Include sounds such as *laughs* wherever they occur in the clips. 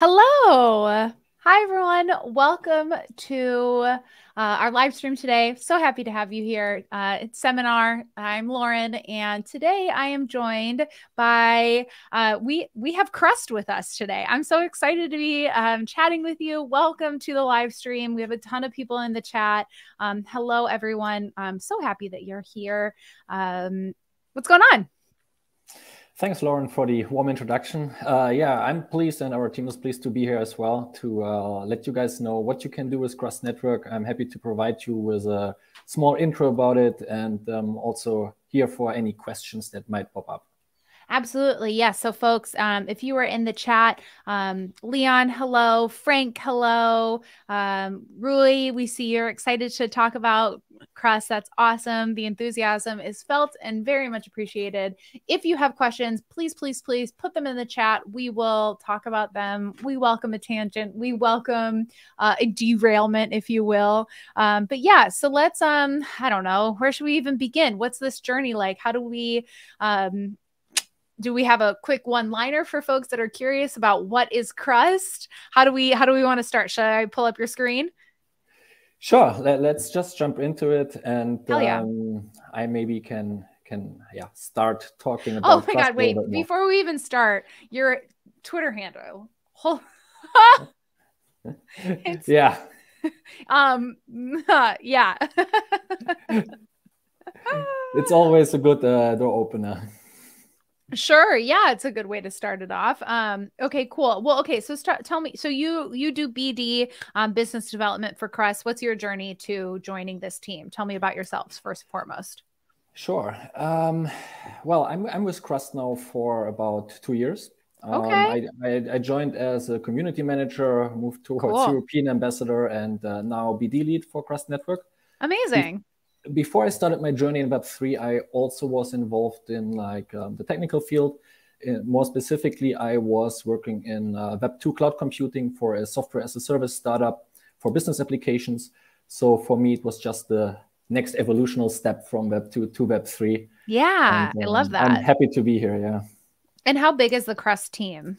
Hello. Hi, everyone. Welcome to uh, our live stream today. So happy to have you here. Uh, it's seminar. I'm Lauren, and today I am joined by uh, we we have Crust with us today. I'm so excited to be um, chatting with you. Welcome to the live stream. We have a ton of people in the chat. Um, hello, everyone. I'm so happy that you're here. Um, what's going on? Thanks, Lauren, for the warm introduction. Uh, yeah, I'm pleased and our team is pleased to be here as well to uh, let you guys know what you can do with Crust Network. I'm happy to provide you with a small intro about it and um, also here for any questions that might pop up. Absolutely. Yes. Yeah. So, folks, um, if you were in the chat, um, Leon, hello. Frank, hello. Um, Rui, we see you're excited to talk about Crust. That's awesome. The enthusiasm is felt and very much appreciated. If you have questions, please, please, please put them in the chat. We will talk about them. We welcome a tangent. We welcome uh, a derailment, if you will. Um, but yeah, so let's, um, I don't know, where should we even begin? What's this journey like? How do we, um, do we have a quick one liner for folks that are curious about what is crust? How do we how do we want to start? Should i pull up your screen? Sure Let, us just jump into it and yeah. um, i maybe can can yeah start talking oh about oh my god wait before we even start your twitter handle. *laughs* Yeah. *laughs* Um *laughs* yeah. It's always a good uh, door opener Sure. Yeah, it's a good way to start it off. Um, okay, cool. Well, okay, so start tell me so you you do BD um, business development for Crust. What's your journey to joining this team? Tell me about yourselves first and foremost. Sure. Um, well, I'm I'm with Crust now for about two years. Um, okay. I, I, I, joined as a community manager, moved towards cool. European ambassador, and uh, now BD lead for Crust Network. Amazing before I started my journey in Web3, I also was involved in like um, the technical field. Uh, more specifically, I was working in uh, Web2 cloud computing for a software as a service startup for business applications. So for me, it was just the next evolutional step from Web2 to Web3. Yeah, and, um, I love that. I'm happy to be here. Yeah. And how big is the Crust team?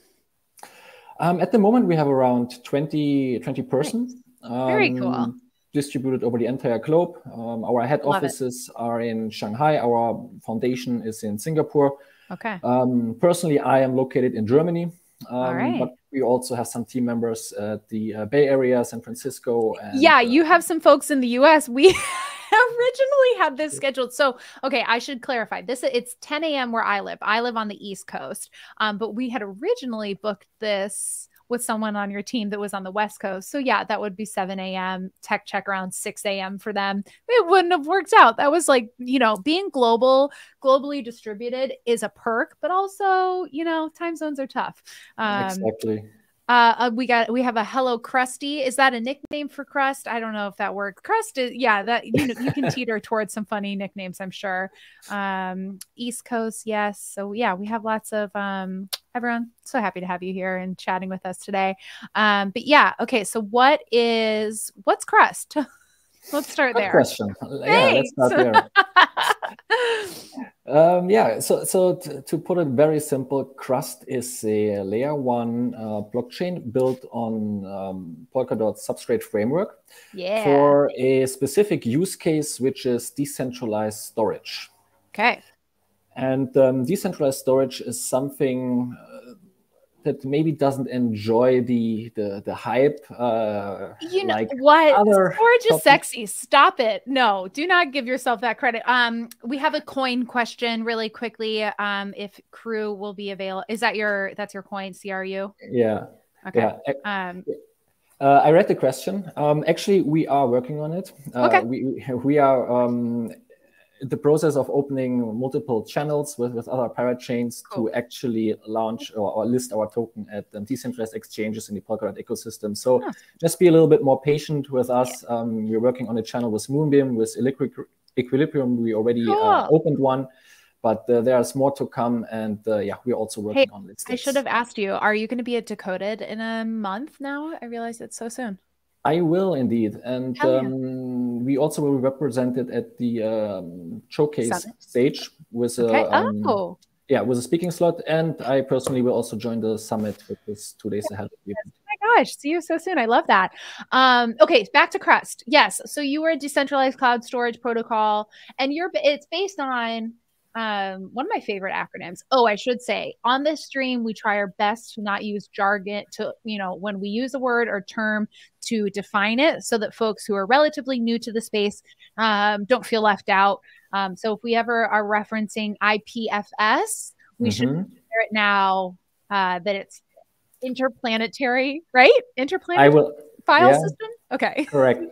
Um, at the moment, we have around 20, 20 persons. Very um, cool distributed over the entire globe. Um, our head Love offices it. are in Shanghai. Our foundation is in Singapore. Okay. Um, personally, I am located in Germany. Um, But we also have some team members at the uh, Bay Area, San Francisco. And, yeah, uh, you have some folks in the US. We *laughs* originally had this scheduled. So, okay, I should clarify. This it's 10 a.m. where I live. I live on the East Coast. Um, but we had originally booked this with someone on your team that was on the West Coast. So yeah, that would be 7 a.m. tech check around 6 a.m. for them. It wouldn't have worked out. That was like, you know, being global, globally distributed is a perk, but also, you know, time zones are tough. Um, exactly. Uh, uh, we got we have a Hello Crusty. Is that a nickname for Crust? I don't know if that works. Crust is yeah. That you know you can *laughs* teeter towards some funny nicknames. I'm sure. Um, East Coast, yes. So yeah, we have lots of um, everyone. So happy to have you here and chatting with us today. Um, but yeah, okay. So what is what's Crust? *laughs* Let's start Good there. Question. Thanks. Yeah, let's start there. *laughs* *laughs* um, yeah, so so to put it very simple, Crust is a layer one uh, blockchain built on um, Polkadot substrate framework yeah. for a specific use case, which is decentralized storage. Okay. And um, decentralized storage is something that maybe doesn't enjoy the the, the hype. Uh, you know like what? Storage is sexy. Stop it. No, do not give yourself that credit. Um, we have a coin question really quickly. Um, if CRU will be available, is that your that's your coin? CRU. Yeah. Okay. Yeah. Um. Uh, I read the question. Um, actually, we are working on it. Uh, okay. We, we are um, the process of opening multiple channels with, with other parachains cool. to actually launch or, or, list our token at um, decentralized exchanges in the Polkadot ecosystem. So oh. just be a little bit more patient with us. Yeah. Um, we're working on a channel with Moonbeam, with Equilibrium. We already uh, cool. uh, opened one, but uh, there's more to come. And uh, yeah, we're also working hey, on this. I should have asked you, are you going to be at Decoded in a month now? I realize it's so soon. I will indeed, and um, we also will be represented at the um, showcase Summit. stage with okay. a um, oh. yeah, with a speaking slot. And I personally will also join the summit, which is two days ahead of you. Oh my gosh, see you so soon. I love that. Um, okay, back to Crust. Yes. So you were a decentralized cloud storage protocol, and you're it's based on um, one of my favorite acronyms. Oh, I should say on this stream, we try our best to not use jargon to, you know, when we use a word or term to define it so that folks who are relatively new to the space um, don't feel left out. Um, so if we ever are referencing IPFS, we mm-hmm. should share it now uh, that it's interplanetary, right? Interplanetary will, file yeah, system. Okay. Correct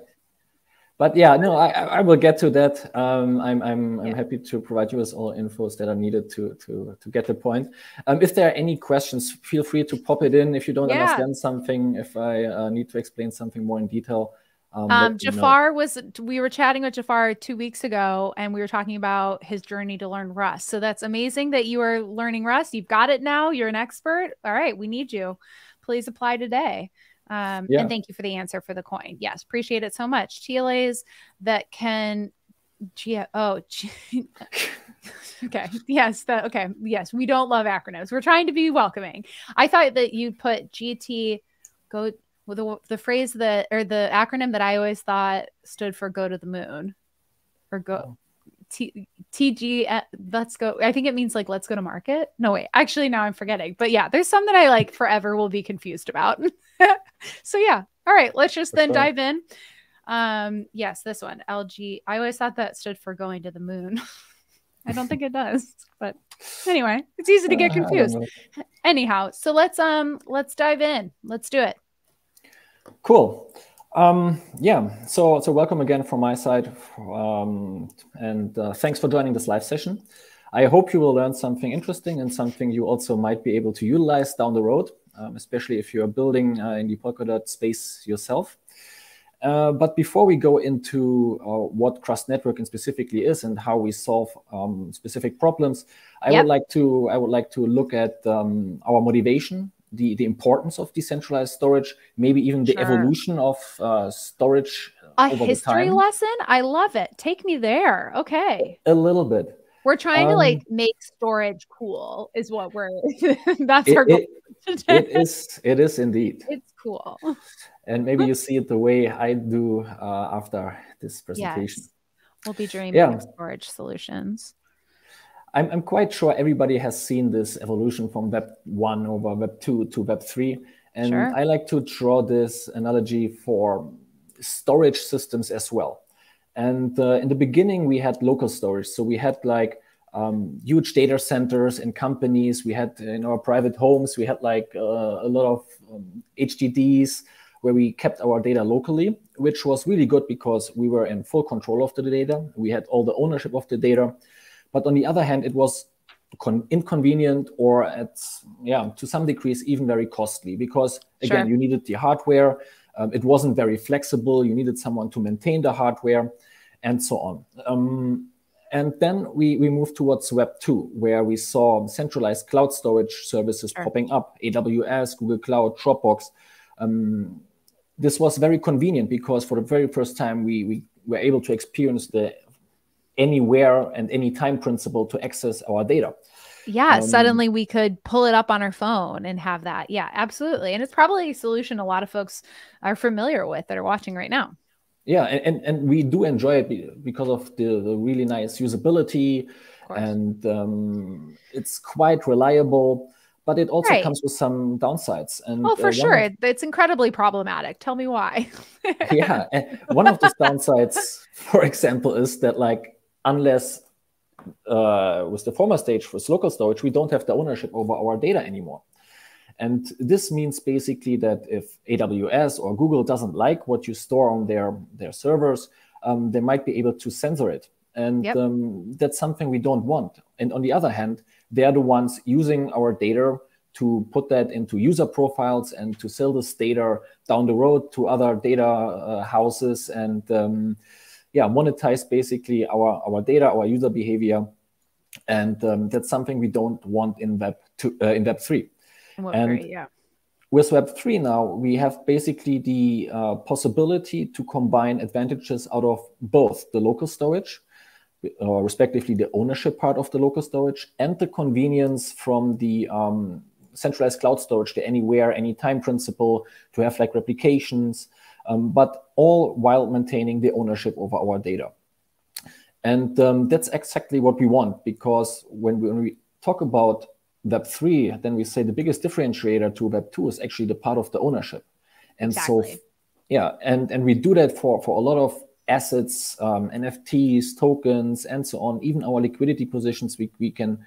but yeah, no, I, I will get to that. Um, I'm I'm, I'm happy to provide you with all infos that are needed to to to get the point. Um, if there are any questions, feel free to pop it in. If you don't yeah. understand something, if I uh, need to explain something more in detail. Um, um Jafar was we were chatting with Jafar two weeks ago, and we were talking about his journey to learn Rust. So that's amazing that you are learning Rust. You've got it now. You're an expert. All right, we need you. Please apply today. Um, yeah. And thank you for the answer for the coin. Yes, appreciate it so much. TLAs that can, G- oh, *laughs* G- okay, yes, that okay, yes. We don't love acronyms. We're trying to be welcoming. I thought that you put GT go with the, the phrase that or the acronym that I always thought stood for go to the moon or go. Oh. T- TG, uh, let's go. I think it means like let's go to market. No, wait, actually, now I'm forgetting. But yeah, there's some that I like forever will be confused about. *laughs* so yeah, all right, let's just That's then fun. dive in. Um, yes, this one, LG. I always thought that stood for going to the moon. *laughs* I don't think it does, but anyway, it's easy to get uh, confused. Anyhow, so let's um let's dive in. Let's do it. Cool. Um, yeah, so so welcome again from my side, um, and uh, thanks for joining this live session. I hope you will learn something interesting and something you also might be able to utilize down the road, um, especially if you're building uh, in the Polkadot space yourself. Uh, but before we go into uh, what Crust networking specifically is and how we solve um, specific problems, I yep. would like to I would like to look at um, our motivation the, the importance of decentralized storage, maybe even the sure. evolution of uh, storage. A history lesson? I love it. Take me there. Okay. A little bit. We're trying um, to like make storage cool, is what we're. *laughs* that's it, our goal. It, it is. It is indeed. It's cool. And maybe you *laughs* see it the way I do uh, after this presentation. Yes. We'll be dreaming yeah. of storage solutions. I'm, I'm quite sure everybody has seen this evolution from Web 1 over Web 2 to Web 3. And sure. I like to draw this analogy for storage systems as well. And uh, in the beginning, we had local storage. So we had like um, huge data centers in companies. We had in our private homes, we had like uh, a lot of um, HDDs where we kept our data locally, which was really good because we were in full control of the data. We had all the ownership of the data. But on the other hand, it was inconvenient or at yeah to some degrees even very costly because again sure. you needed the hardware um, it wasn't very flexible you needed someone to maintain the hardware and so on um, and then we, we moved towards web 2 where we saw centralized cloud storage services sure. popping up aws google cloud dropbox um, this was very convenient because for the very first time we, we were able to experience the anywhere and any time principle to access our data. Yeah, um, suddenly we could pull it up on our phone and have that. Yeah, absolutely. And it's probably a solution a lot of folks are familiar with that are watching right now. Yeah, and, and, we do enjoy it because of the, the really nice usability and um, it's quite reliable but it also right. comes with some downsides. And oh, for uh, sure, of, it's incredibly problematic. Tell me why. *laughs* yeah, one of those downsides, for example, is that like unless uh, with the former stage with local storage, we don't have the ownership over our data anymore. And this means basically that if AWS or Google doesn't like what you store on their, their servers, um, they might be able to censor it. And yep. um, that's something we don't want. And on the other hand, they're the ones using our data to put that into user profiles and to sell this data down the road to other data uh, houses and um, yeah monetize basically our our data, our user behavior, and um, that's something we don't want in Web two uh, in Web three. Web and three, yeah. With Web three now, we have basically the uh, possibility to combine advantages out of both the local storage, uh, respectively the ownership part of the local storage and the convenience from the um, centralized cloud storage, the anywhere, anytime principle, to have like replications, um, but all while maintaining the ownership over our data. And um, that's exactly what we want because when we, when we talk about Web3, then we say the biggest differentiator to Web2 is actually the part of the ownership. And exactly. so, yeah, and, and we do that for, for a lot of assets, um, NFTs, tokens, and so on. Even our liquidity positions, we, we can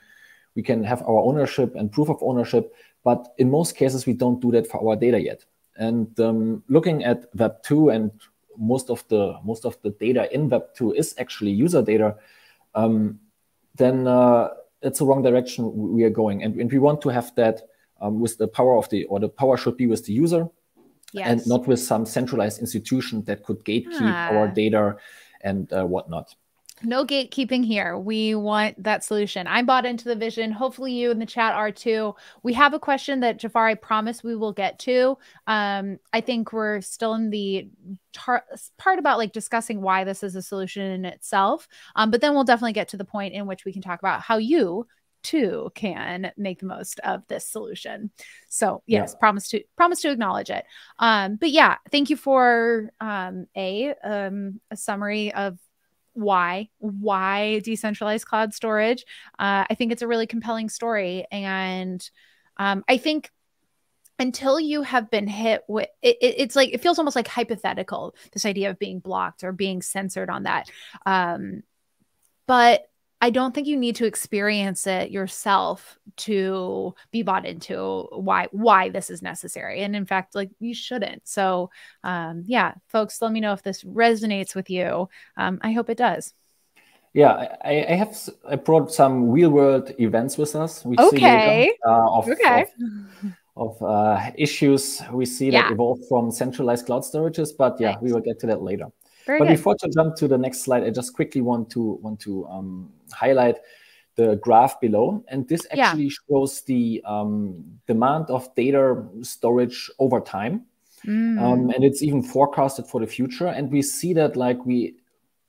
we can have our ownership and proof of ownership, but in most cases we don't do that for our data yet. And um, looking at Web two and most of the most of the data in Web two is actually user data, um, then uh, it's a wrong direction we are going, and, and we want to have that um, with the power of the or the power should be with the user yes. and not with some centralized institution that could gatekeep ah. our data and uh, whatnot. No gatekeeping here. We want that solution. I'm bought into the vision. Hopefully, you in the chat are too. We have a question that Jafar, I promise we will get to. Um, I think we're still in the tar- part about like discussing why this is a solution in itself. Um, but then we'll definitely get to the point in which we can talk about how you too can make the most of this solution. So yes, yeah. promise to promise to acknowledge it. Um, but yeah, thank you for um, a um, a summary of why why decentralized cloud storage. Uh, I think it's a really compelling story, and um, I think until you have been hit with it, it, it's like it feels almost like hypothetical this idea of being blocked or being censored on that um but I don't think you need to experience it yourself to be bought into why why this is necessary. And in fact, like you shouldn't. So um, yeah, folks, let me know if this resonates with you. Um, I hope it does. Yeah, I, I, have I brought some real world events with us. We okay. See uh, of, okay. Of, of uh, issues we see yeah. that evolve from centralized cloud storages, but yeah, we will get to that later. Very but good. before to jump to the next slide, I just quickly want to want to um, highlight the graph below, and this actually yeah. shows the um, demand of data storage over time, mm. um, and it's even forecasted for the future. And we see that like we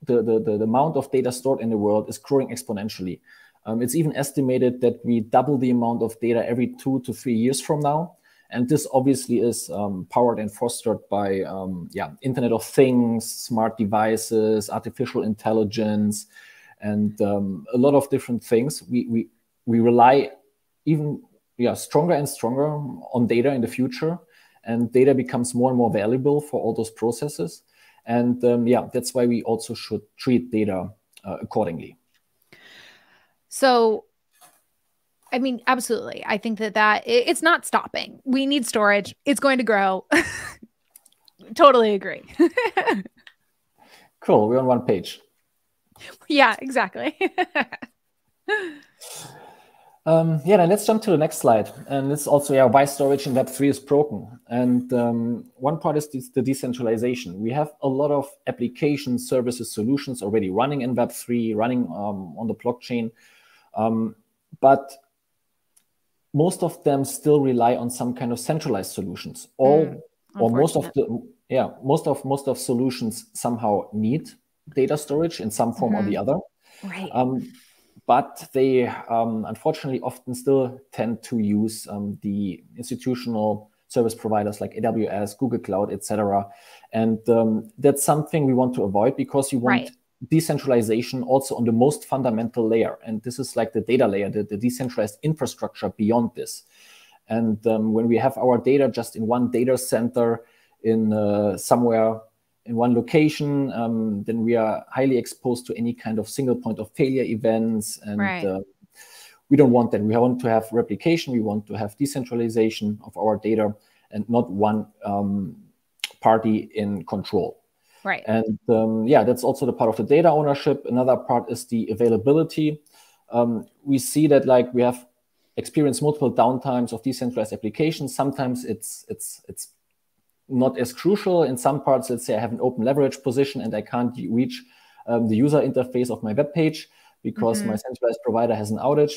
the, the, the, the amount of data stored in the world is growing exponentially. Um, it's even estimated that we double the amount of data every two to three years from now. And this obviously is um, powered and fostered by um, yeah, Internet of Things, smart devices, artificial intelligence, and um, a lot of different things. We, we, we rely even yeah, stronger and stronger on data in the future. And data becomes more and more valuable for all those processes. And um, yeah, that's why we also should treat data uh, accordingly. So I mean, absolutely. I think that that it, it's not stopping. We need storage. It's going to grow. *laughs* totally agree. cool. We're on one page. Yeah, exactly. *laughs* um, yeah, then let's jump to the next slide. And it's also yeah, why storage in Web3 is broken. And um, one part is the decentralization. We have a lot of applications, services, solutions already running in Web3, running um, on the blockchain. Um, but most of them still rely on some kind of centralized solutions. All mm, or most of the yeah most of most of solutions somehow need data storage in some form mm-hmm. or the mm-hmm. other. Right. Um, but they um, unfortunately often still tend to use um, the institutional service providers like AWS, Google Cloud, etc. And um, that's something we want to avoid because you want right decentralization also on the most fundamental layer. And this is like the data layer, the, the decentralized infrastructure beyond this. And um, when we have our data just in one data center in uh, somewhere in one location, um, then we are highly exposed to any kind of single point of failure events. And right. uh, we don't want that. We want to have replication. We want to have decentralization of our data and not one um, party in control. Right. And um, yeah, that's also the part of the data ownership. Another part is the availability. Um, we see that like we have experienced multiple downtimes of decentralized applications. Sometimes it's it's it's not as crucial. In some parts, let's say I have an open leverage position and I can't reach um, the user interface of my web page because mm-hmm. my centralized provider has an outage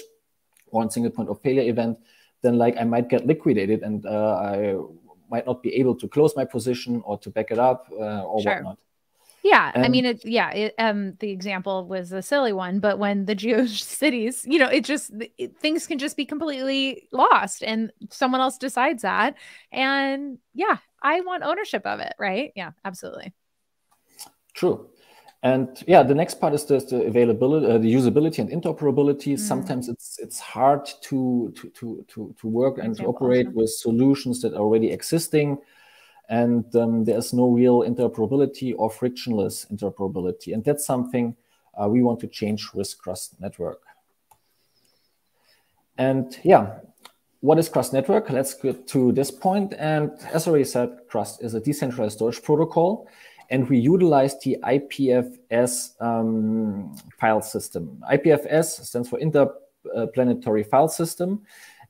or a single point of failure event. Then like I might get liquidated and uh, I might not be able to close my position or to back it up uh, or sure. whatnot. Yeah, and I mean, it, yeah, it, um, the example was a silly one, but when the *laughs* GeoCities, you know, it just it, things can just be completely lost, and someone else decides that, and yeah, I want ownership of it, right? Yeah, absolutely. True. And yeah, the next part is the, the availability, uh, the usability and interoperability. Mm. Sometimes it's it's hard to to to to, to work and to operate with solutions that are already existing, and um, there's no real interoperability or frictionless interoperability. And that's something uh, we want to change with Crust Network. And yeah, what is Crust Network? Let's get to this point. And as already said, Crust is a decentralized storage protocol and we utilize the IPFS um, file system. IPFS stands for Interplanetary File System.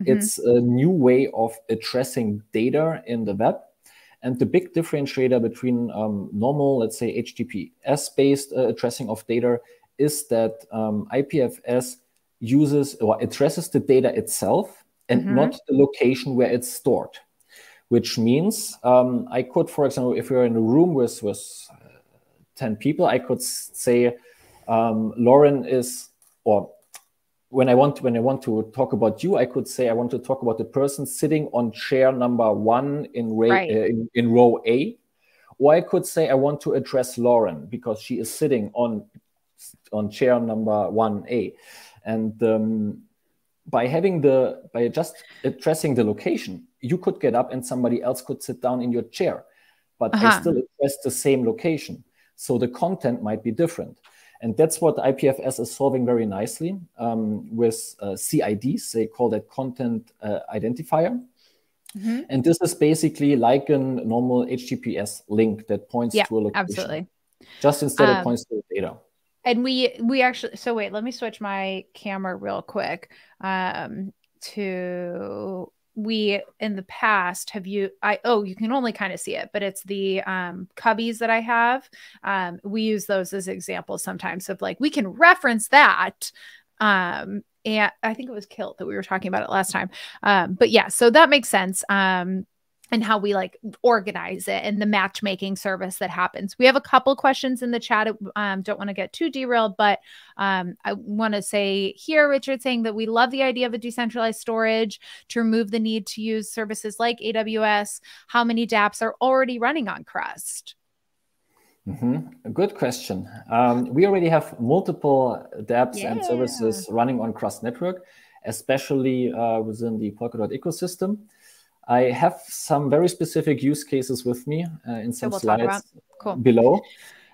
Mm-hmm. It's a new way of addressing data in the web. And the big differentiator between um, normal, let's say, HTTPS based uh, addressing of data is that um, IPFS uses or addresses the data itself and mm-hmm. not the location where it's stored which means um, I could, for example, if you're in a room with, with uh, 10 people, I could say, um, Lauren is, or when I want when I want to talk about you, I could say I want to talk about the person sitting on chair number one in, right. uh, in, in, row A, or I could say I want to address Lauren because she is sitting on on chair number one A, and um, by having the by just addressing the location, you could get up and somebody else could sit down in your chair, but uh-huh. they still address the same location. So the content might be different. And that's what IPFS is solving very nicely um, with uh, CIDs. They call that content uh, identifier. Mm-hmm. And this is basically like a normal HTTPS link that points yeah, to a location. Absolutely. Just instead um, it points to the data. And we we actually so wait, let me switch my camera real quick um, to we in the past have you i oh you can only kind of see it but it's the um cubbies that i have. Um we use those as examples sometimes of like we can reference that um and i think it was KILT that we were talking about it last time. Um but yeah so that makes sense. Um and how we like organize it and the matchmaking service that happens. We have a couple questions in the chat. Um, don't want to get too derailed, but um, I want to say here, Richard, saying that we love the idea of a decentralized storage to remove the need to use services like AWS. How many dApps are already running on Crust? Mm-hmm. Good question. Um, we already have multiple dApps yeah. and services running on Crust Network, especially uh, within the Polkadot ecosystem. I have some very specific use cases with me uh, in some we'll slides cool. below.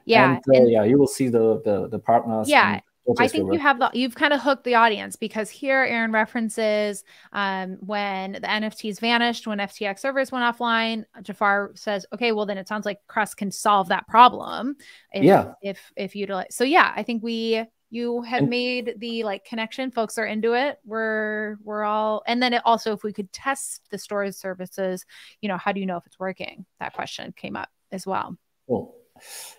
Yeah, and, uh, and, yeah, you will see the the, the partners. Yeah, I think you have the you've kind of hooked the audience because here Aaron references um, when the NFTs vanished, when FTX servers went offline. Jafar says, "Okay, well then it sounds like Crust can solve that problem." If, yeah. If if utilize, so yeah, I think we you have and, made the like connection folks are into it we're we're all and then it also if we could test the storage services you know how do you know if it's working? That question came up as well. Cool.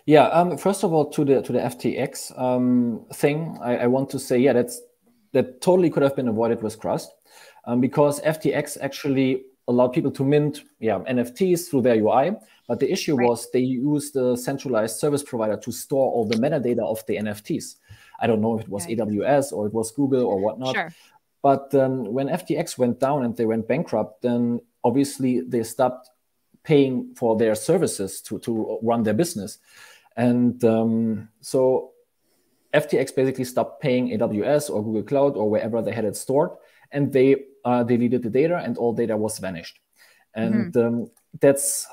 Yeah um, first of all to the to the ftx um, thing I, I, want to say yeah that's that totally could have been avoided with crust um, because ftx actually allowed people to mint yeah nfts through their ui but the issue right. was they used the centralized service provider to store all the metadata of the nfts I don't know if it was AWS or it was Google or whatnot. Sure. But um, when FTX went down and they went bankrupt, then obviously they stopped paying for their services to, to run their business. And um, so FTX basically stopped paying AWS or Google Cloud or wherever they had it stored, and they uh, deleted the data, and all data was vanished. And mm-hmm. um, that's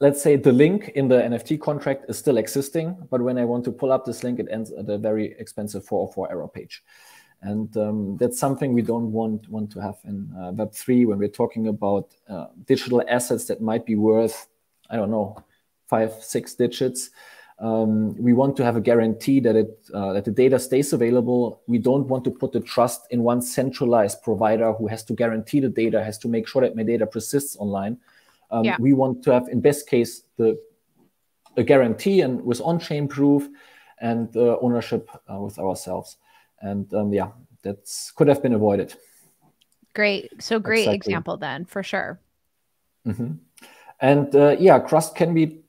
let's say the link in the NFT contract is still existing, but when I want to pull up this link, it ends at a very expensive 404 error page. And um, that's something we don't want, want to have in uh, Web3 when we're talking about uh, digital assets that might be worth, I don't know, five, six digits. Um, we want to have a guarantee that it uh, that the data stays available. We don't want to put the trust in one centralized provider who has to guarantee the data, has to make sure that my data persists online. Um, yeah. We want to have, in best case, the a guarantee and with on-chain proof and uh, ownership uh, with ourselves. And um, yeah, that's could have been avoided. Great. So great exactly. example then, for sure. Mm-hmm. And uh, yeah, Crust can be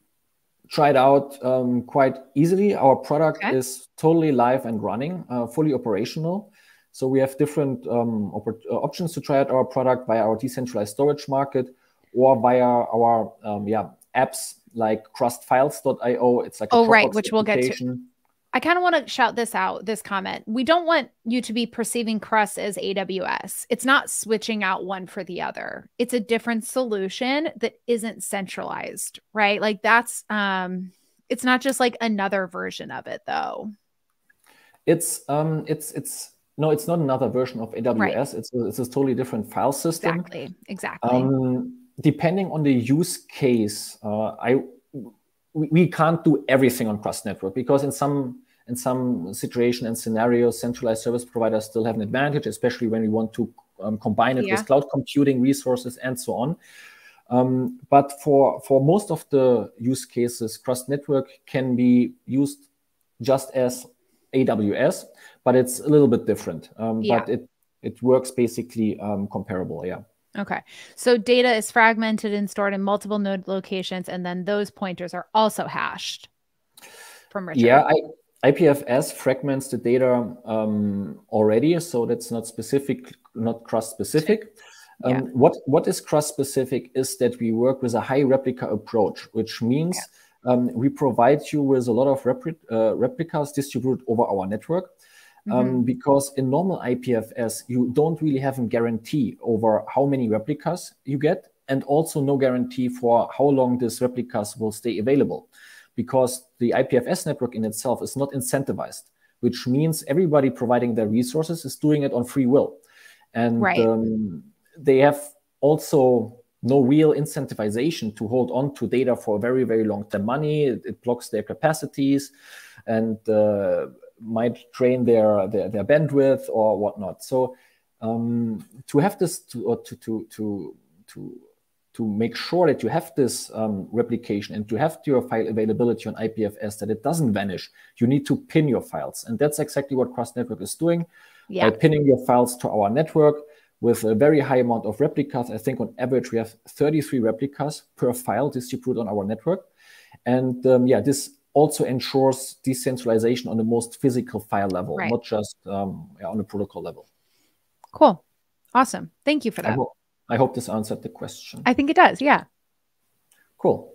tried out um, quite easily. Our product okay. is totally live and running, uh, fully operational. So we have different um, op uh, options to try out our product via our decentralized storage market or via our um, yeah apps like crustfiles.io. It's like oh right, which we'll get to. I kind of want to shout this out, this comment. We don't want you to be perceiving Crust as AWS. It's not switching out one for the other. It's a different solution that isn't centralized, right? Like that's um it's not just like another version of it though. It's um it's it's no, it's not another version of AWS. Right. It's a, it's a totally different file system. Exactly. Exactly. Um, depending on the use case, uh, I we can't do everything on Crust Network because in some in some situation and scenarios, centralized service providers still have an advantage, especially when we want to um, combine it yeah. with cloud computing resources and so on. Um, but for for most of the use cases, Crust Network can be used just as AWS, but it's a little bit different. Um, yeah. But it it works basically um, comparable. Yeah. Okay. So data is fragmented and stored in multiple node locations, and then those pointers are also hashed from Richard. Yeah, I, IPFS fragments the data um, already, so that's not specific, not Crust specific. *laughs* Um, yeah. What what is Crust specific is that we work with a high replica approach, which means yeah. um, we provide you with a lot of repli uh, replicas distributed over our network um, mm-hmm. because in normal IPFS, you don't really have a guarantee over how many replicas you get, and also no guarantee for how long these replicas will stay available, because the IPFS network in itself is not incentivized, which means everybody providing their resources is doing it on free will, and right. um, they have also no real incentivization to hold on to data for a very very long time money it, it blocks their capacities and uh, might drain their, their, their bandwidth or whatnot. So um, to have this to, or to, to, to, to, to make sure that you have this um, replication and to have your file availability on IPFS, that it doesn't vanish, you need to pin your files. And that's exactly what Crust Network is doing yeah. by pinning your files to our network with a very high amount of replicas. I think on average, we have 33 replicas per file distributed on our network. And um, yeah, this also ensures decentralization on the most physical file level, right. not just um, yeah, on the protocol level. Cool. Awesome. Thank you for that. I, ho I hope this answered the question. I think it does. Yeah. Cool.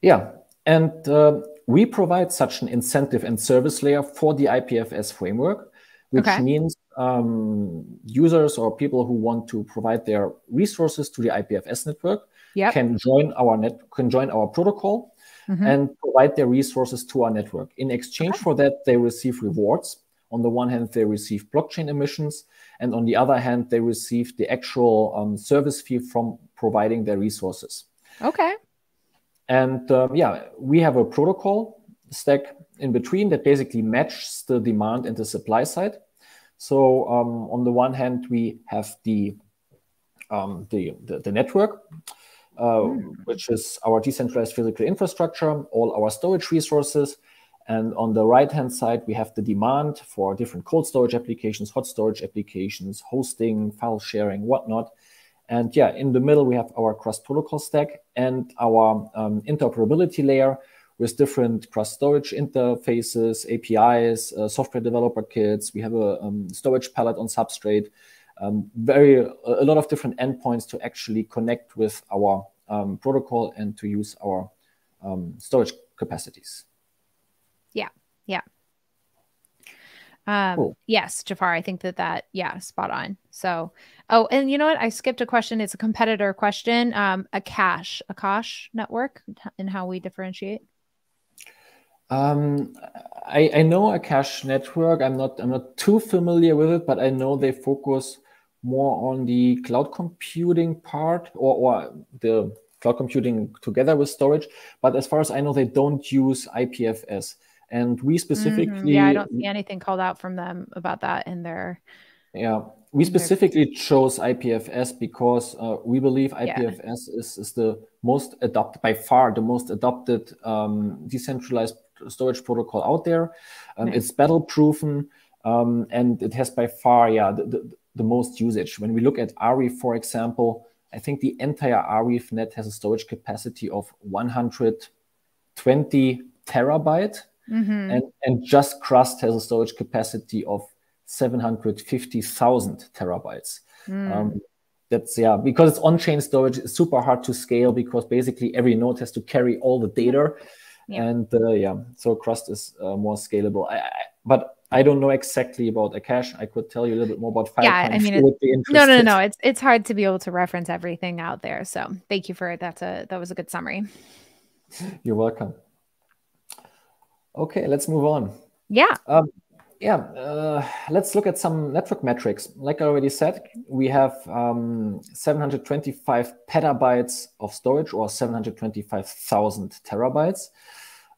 Yeah. And uh, we provide such an incentive and service layer for the IPFS framework, which okay. means um, users or people who want to provide their resources to the IPFS network yep. can join our net can join our protocol mm-hmm. and provide their resources to our network. In exchange for that, they receive rewards. On the one hand, they receive blockchain emissions, and on the other hand, they receive the actual um, service fee from providing their resources. Okay. And um, yeah, we have a protocol stack in between that basically matches the demand and the supply side. So um, on the one hand, we have the um, the, the, the network mm. which is our decentralized physical infrastructure, all our storage resources. And on the right hand side, we have the demand for different cold storage applications, hot storage applications, hosting, file sharing, whatnot. And yeah, in the middle, we have our Crust protocol stack and our um, interoperability layer with different Crust storage interfaces, APIs, uh, software developer kits. We have a um, storage pallet on Substrate um, very a lot of different endpoints to actually connect with our um, protocol and to use our um, storage capacities. Yeah, yeah. Um, cool. Yes, Jafar, I think that that, yeah, spot on. So, oh, and you know what? I skipped a question. It's a competitor question. Um, Akash, a cache network and how we differentiate. Um, I, I know Akash network. I'm not I'm not too familiar with it, but I know they focus more on the cloud computing part or, or the cloud computing together with storage. But as far as I know, they don't use IPFS. And we specifically. Mm-hmm. Yeah, I don't see anything called out from them about that in their. Yeah, we specifically chose IPFS because uh, we believe IPFS yeah. is, is the most adopted, by far, the most adopted um, decentralized storage protocol out there. Um, nice. It's battle proven. Um, and it has by far, yeah, the, the, the most usage. When we look at Arweave, for example, I think the entire Arweave net has a storage capacity of 120 20 terabyte, mm-hmm. and, and just Crust has a storage capacity of 750,000 terabytes. Mm. Um, that's yeah, because it's on-chain storage, it's super hard to scale because basically every node has to carry all the data, yeah. and uh, yeah, so Crust is uh, more scalable. I, I, but I don't know exactly about Akash. I could tell you a little bit more about Filecoin. Yeah, I mean, it, no, no, no. It's it's hard to be able to reference everything out there. So thank you for it. That's a that was a good summary. You're welcome. Okay, let's move on. Yeah. Um, yeah, uh, let's look at some network metrics. Like I already said, we have um, 725 petabytes of storage or 725,000 terabytes.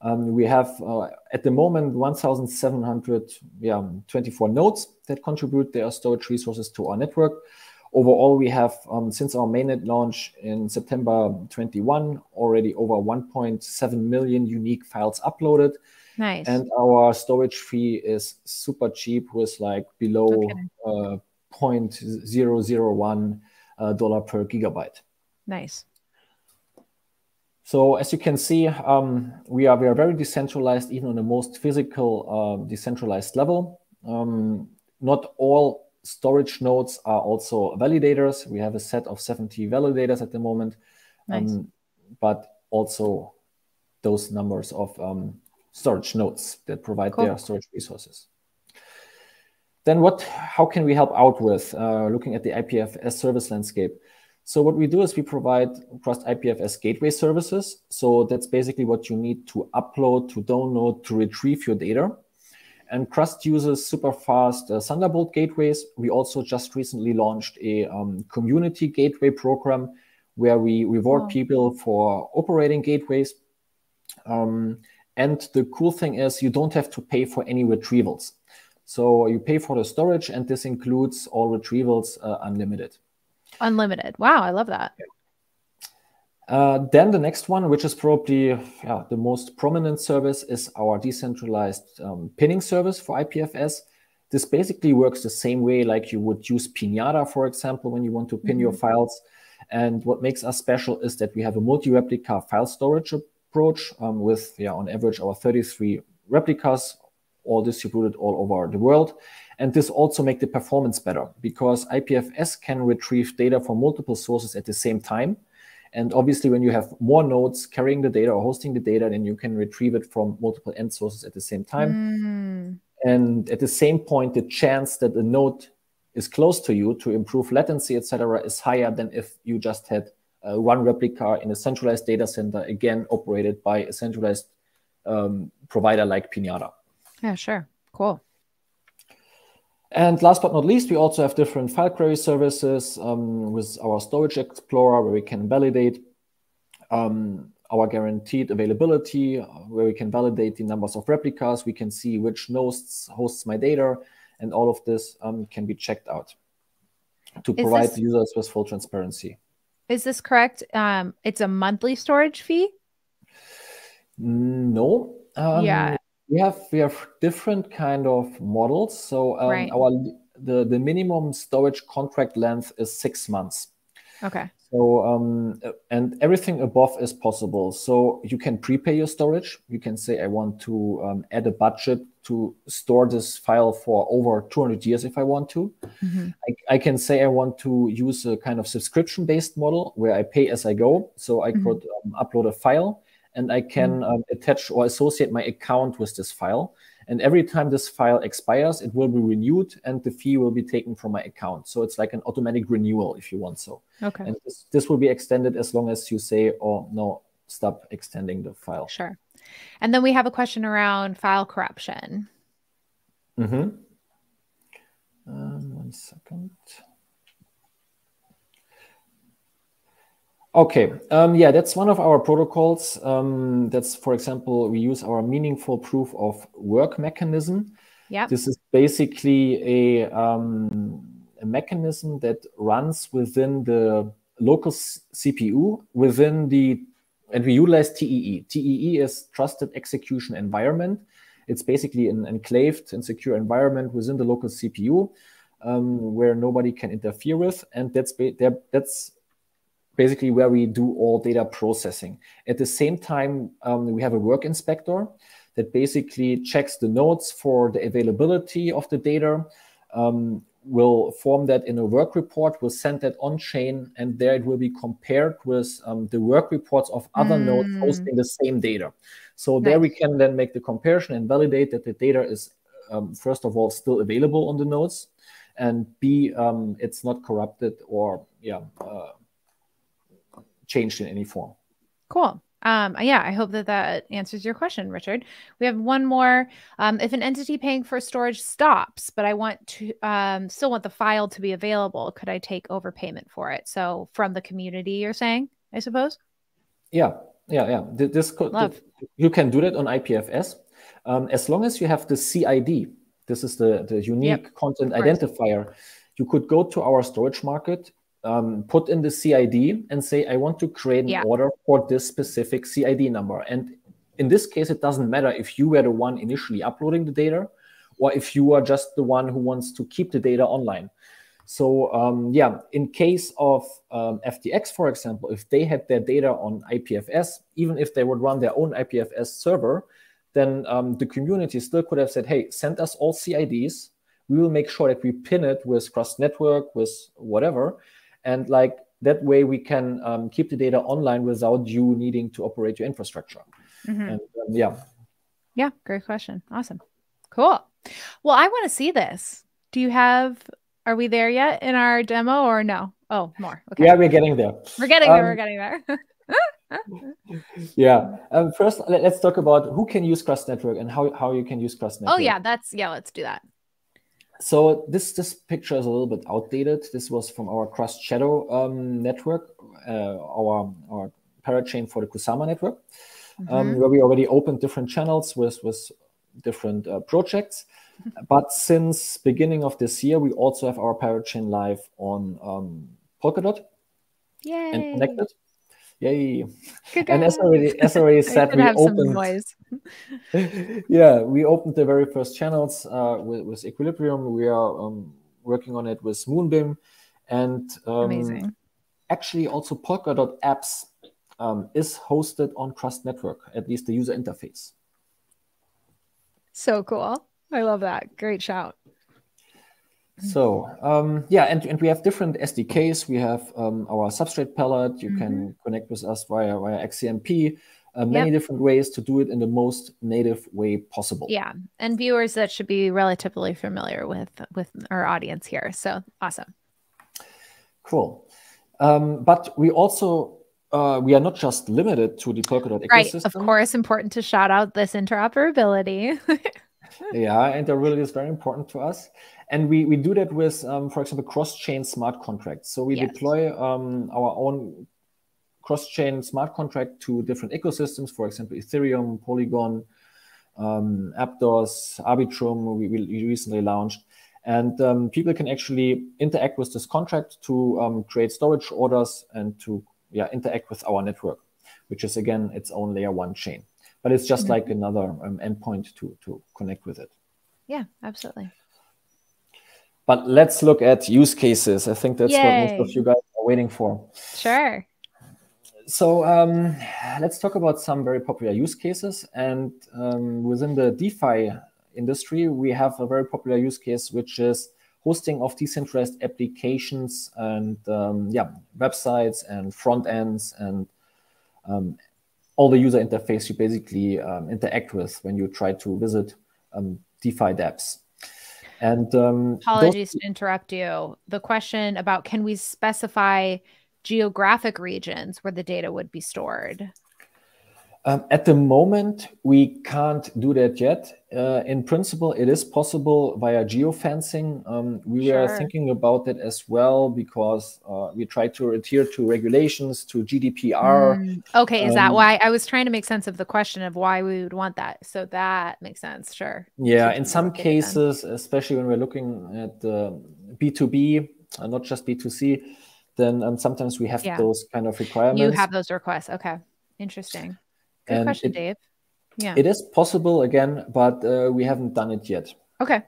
Um, we have uh, at the moment 1,724 nodes that contribute their storage resources to our network. Overall, we have, um, since our mainnet launch in September 21, already over 1.7 million unique files uploaded. Nice. And our storage fee is super cheap with like below okay. uh, 0.001 uh, dollar per gigabyte. Nice. So as you can see, um, we are we are very decentralized, even on the most physical uh, decentralized level. Um, not all storage nodes are also validators. We have a set of 70 validators at the moment, nice. um, but also those numbers of um, storage nodes that provide cool. their storage resources. Then what, how can we help out with uh, looking at the IPFS service landscape? So what we do is we provide Crust IPFS gateway services. So that's basically what you need to upload, to download, to retrieve your data. And Crust uses super fast uh, Thunderbolt gateways. We also just recently launched a um, community gateway program where we reward people for operating gateways. Um, and the cool thing is you don't have to pay for any retrievals. So you pay for the storage, and this includes all retrievals uh, unlimited. Unlimited. Wow, I love that. Uh, then the next one, which is probably yeah, the most prominent service, is our decentralized um, pinning service for IPFS. This basically works the same way like you would use Pinata, for example, when you want to pin mm -hmm. your mm-hmm. files. And what makes us special is that we have a multi-replica file storage approach um, with, yeah, on average, our 33 replicas, all distributed all over the world. And this also make the performance better because IPFS can retrieve data from multiple sources at the same time. And obviously, when you have more nodes carrying the data or hosting the data, then you can retrieve it from multiple end sources at the same time. Mm. And at the same point, the chance that a node is close to you to improve latency, etc., is higher than if you just had uh, one replica in a centralized data center, again, operated by a centralized um, provider like Pinata. Yeah, sure. Cool. And last but not least, we also have different file query services um, with our Storage Explorer, where we can validate um, our guaranteed availability, where we can validate the numbers of replicas. We can see which nodes hosts my data, and all of this um, can be checked out to Is provide this... users with full transparency. Is this correct? Um, it's a monthly storage fee. No. Um, yeah. We have we have different kind of models. So um, right. our the the minimum storage contract length is six months. Okay. So um, and everything above is possible. So you can prepay your storage. You can say I want to um, add a budget to store this file for over 200 years if I want to. Mm-hmm. I, I, can say I want to use a kind of subscription based model where I pay as I go. So I mm-hmm. could um, upload a file and I can mm-hmm. um, attach or associate my account with this file. And every time this file expires, it will be renewed and the fee will be taken from my account. So it's like an automatic renewal if you want so. Okay. And this, this will be extended as long as you say, oh, no, stop extending the file. Sure. And then we have a question around file corruption. Mm-hmm. Um, one second. Okay, um, yeah, that's one of our protocols. Um, that's, for example, we use our meaningful proof of work mechanism. Yeah. This is basically a, um, a mechanism that runs within the local CPU within the and we utilize TEE. TEE is Trusted Execution Environment. It's basically an enclaved and secure environment within the local CPU um, where nobody can interfere with. And that's that's basically where we do all data processing. At the same time, um, we have a work inspector that basically checks the nodes for the availability of the data. Um, will form that in a work report, will send that on chain, and there it will be compared with um, the work reports of other mm. nodes hosting the same data. So nice. there we can then make the comparison and validate that the data is, um, first of all, still available on the nodes, and B, um, it's not corrupted or yeah, uh, changed in any form. Cool. Um, yeah, I hope that that answers your question, Richard. We have one more. Um, if an entity paying for storage stops, but I want to um, still want the file to be available, could I take overpayment for it? So from the community, you're saying, I suppose. Yeah, yeah, yeah. This could Love. you can do that on IPFS um, as long as you have the CID. This is the the unique yep. content identifier. You could go to our storage market um, put in the CID and say, I want to create an yeah. order for this specific CID number. And in this case, it doesn't matter if you were the one initially uploading the data or if you are just the one who wants to keep the data online. So um, yeah, in case of um, FTX, for example, if they had their data on IPFS, even if they would run their own IPFS server, then um, the community still could have said, hey, send us all CIDs. We will make sure that we pin it with Crust Network, with whatever and like that way we can um, keep the data online without you needing to operate your infrastructure. Mm-hmm. and um, yeah. Yeah great question. Awesome. Cool. Well i want to see this. Do you have are we there yet in our demo or no? Oh more. Okay. Yeah we're getting there. We're getting there um, we're getting there. *laughs* *laughs* Yeah. Um, first let, us talk about who can use Crust Network and how, how you can use Crust Network. oh yeah that's yeah let's do that so this this picture is a little bit outdated. This was from our Crust Shadow um, network, uh, our our parachain for the Kusama network, um, mm-hmm. um, where we already opened different channels with with different uh, projects. Mm-hmm. But since beginning of this year, we also have our parachain live on um, Polkadot Yay. and connected. Yay! And as already as already *laughs* said, we opened. *laughs* yeah, we opened the very first channels uh, with, with, Equilibrium. We are um, working on it with Moonbeam, and um, amazing. Actually, also Polkadot apps um, is hosted on Crust Network, at least the user interface. So cool! I love that. Great shout. So um, yeah, and, and we have different SDKs. We have um, our substrate pallet. You mm-hmm. can connect with us via via XCMP. Uh, many yep. different ways to do it in the most native way possible. Yeah, and viewers that should be relatively familiar with with our audience here. So awesome. Cool, um, but we also uh, we are not just limited to the Polkadot ecosystem. right. Of course, important to shout out this interoperability. *laughs* yeah, interoperability is very important to us and we, we do that with, um, for example, cross-chain smart contracts. So we yes. deploy um, our own cross-chain smart contract to different ecosystems, for example, Ethereum, Polygon, um, Aptos, Arbitrum, we, we recently launched. And um, people can actually interact with this contract to um, create storage orders and to yeah, interact with our network, which is, again, its own layer one chain. But it's just mm-hmm. like another um, endpoint to, to connect with it. Yeah, absolutely. But let's look at use cases. I think that's Yay. what most of you guys are waiting for. Sure. So um, let's talk about some very popular use cases. And um, within the DeFi industry, we have a very popular use case, which is hosting of decentralized applications and um, yeah, websites and front ends and um, all the user interface you basically um, interact with when you try to visit um, DeFi dApps. And um, apologies to interrupt you. The question about can we specify geographic regions where the data would be stored? Um, at the moment, we can't do that yet. Uh, in principle, it is possible via geofencing. Um, we sure. were thinking about that as well because uh, we try to adhere to regulations, to GDPR. Mm. Okay, is um, that why I was trying to make sense of the question of why we would want that? So that makes sense. Sure. Yeah, in some cases, especially when we're looking at B2B, uh, not just B2C, then um, sometimes we have yeah. those kind of requirements. You have those requests. Okay, interesting. Good and question, it, Dave. Yeah. It is possible again, but uh, we haven't done it yet. Okay.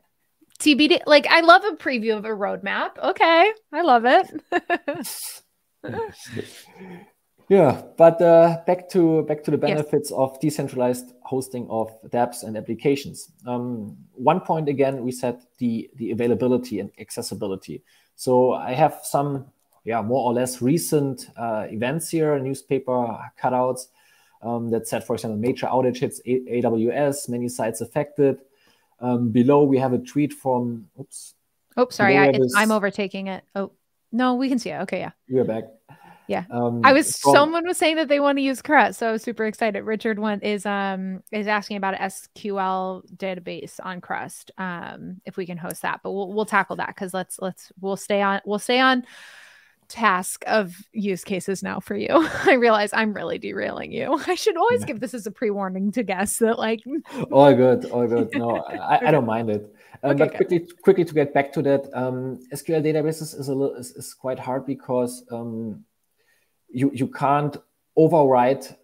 TBD. Like, I love a preview of a roadmap. Okay. I love it. *laughs* yeah, but uh, back to back to the benefits yes. of decentralized hosting of dApps and applications. Um, one point again, we said the the availability and accessibility. So I have some, yeah, more or less recent uh, events here, newspaper cutouts um, that said, for example, major outage hits AWS, many sites affected. Um, below we have a tweet from, oops. Oh, sorry, I, am overtaking it. Oh, no, we can see it. Okay, yeah. We're back. Yeah. Um, I was from, someone was saying that they want to use Crust, so I was super excited. Richard one is um is asking about SQL database on Crust. Um, if we can host that, but we'll we'll tackle that because let's let's we'll stay on we'll stay on task of use cases now for you. *laughs* I realize I'm really derailing you. *laughs* I should always give this as a pre-warning to guests that like *laughs* all good, all good. No, I. I don't mind it. Um, okay, but good. quickly, quickly to get back to that, um, SQL databases is a little is, is quite hard because um, you you can't overwrite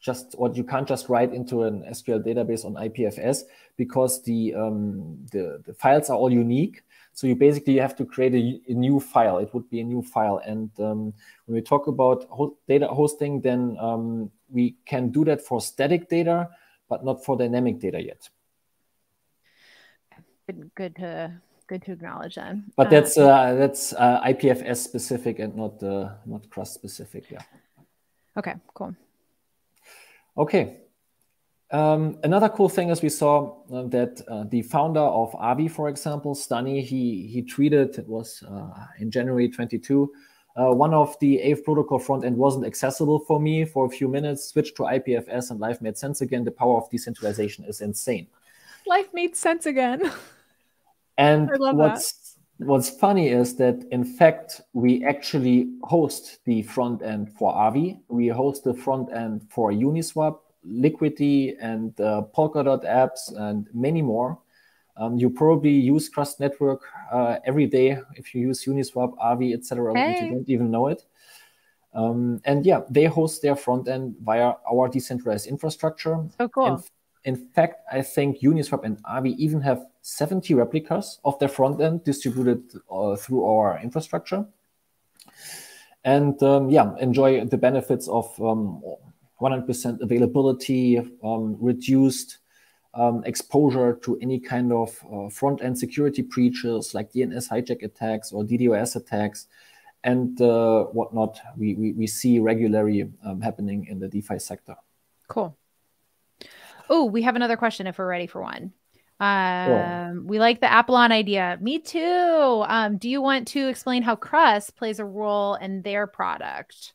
just what you can't just write into an SQL database on IPFS because the um, the, the files are all unique. So you basically have to create a, a new file. It would be a new file. And um, when we talk about ho data hosting, then um, we can do that for static data, but not for dynamic data yet. Good, good to good to acknowledge that. But uh, that's uh, that's uh, IPFS specific and not uh, not Crust specific. Yeah. Okay. Cool. Okay. Um, another cool thing is we saw uh, that uh, the founder of Aave, for example, Stani, he he tweeted it was uh, in January 22. Uh, one of the Aave protocol front end wasn't accessible for me for a few minutes. Switched to IPFS and life made sense again. The power of decentralization is insane. Life made sense again. *laughs* And what's that. what's funny is that in fact we actually host the front end for Aave. We host the front end for Uniswap, Liquity, and uh, Polkadot apps, and many more. Um, you probably use Crust Network uh, every day if you use Uniswap, Aave, etc. Hey. You don't even know it. Um, and yeah, they host their front end via our decentralized infrastructure. So cool. In, in fact, I think Uniswap and Aave even have 70 replicas of their front end distributed uh, through our infrastructure. And um, yeah, enjoy the benefits of 100% um, availability, um, reduced um, exposure to any kind of uh, front end security breaches like DNS hijack attacks or DDoS attacks and uh, whatnot we, we, we, see regularly um, happening in the DeFi sector. Cool. Oh, we have another question if we're ready for one. Um, cool. we like the Apillon idea. Me too. Um, do you want to explain how Crust plays a role in their product?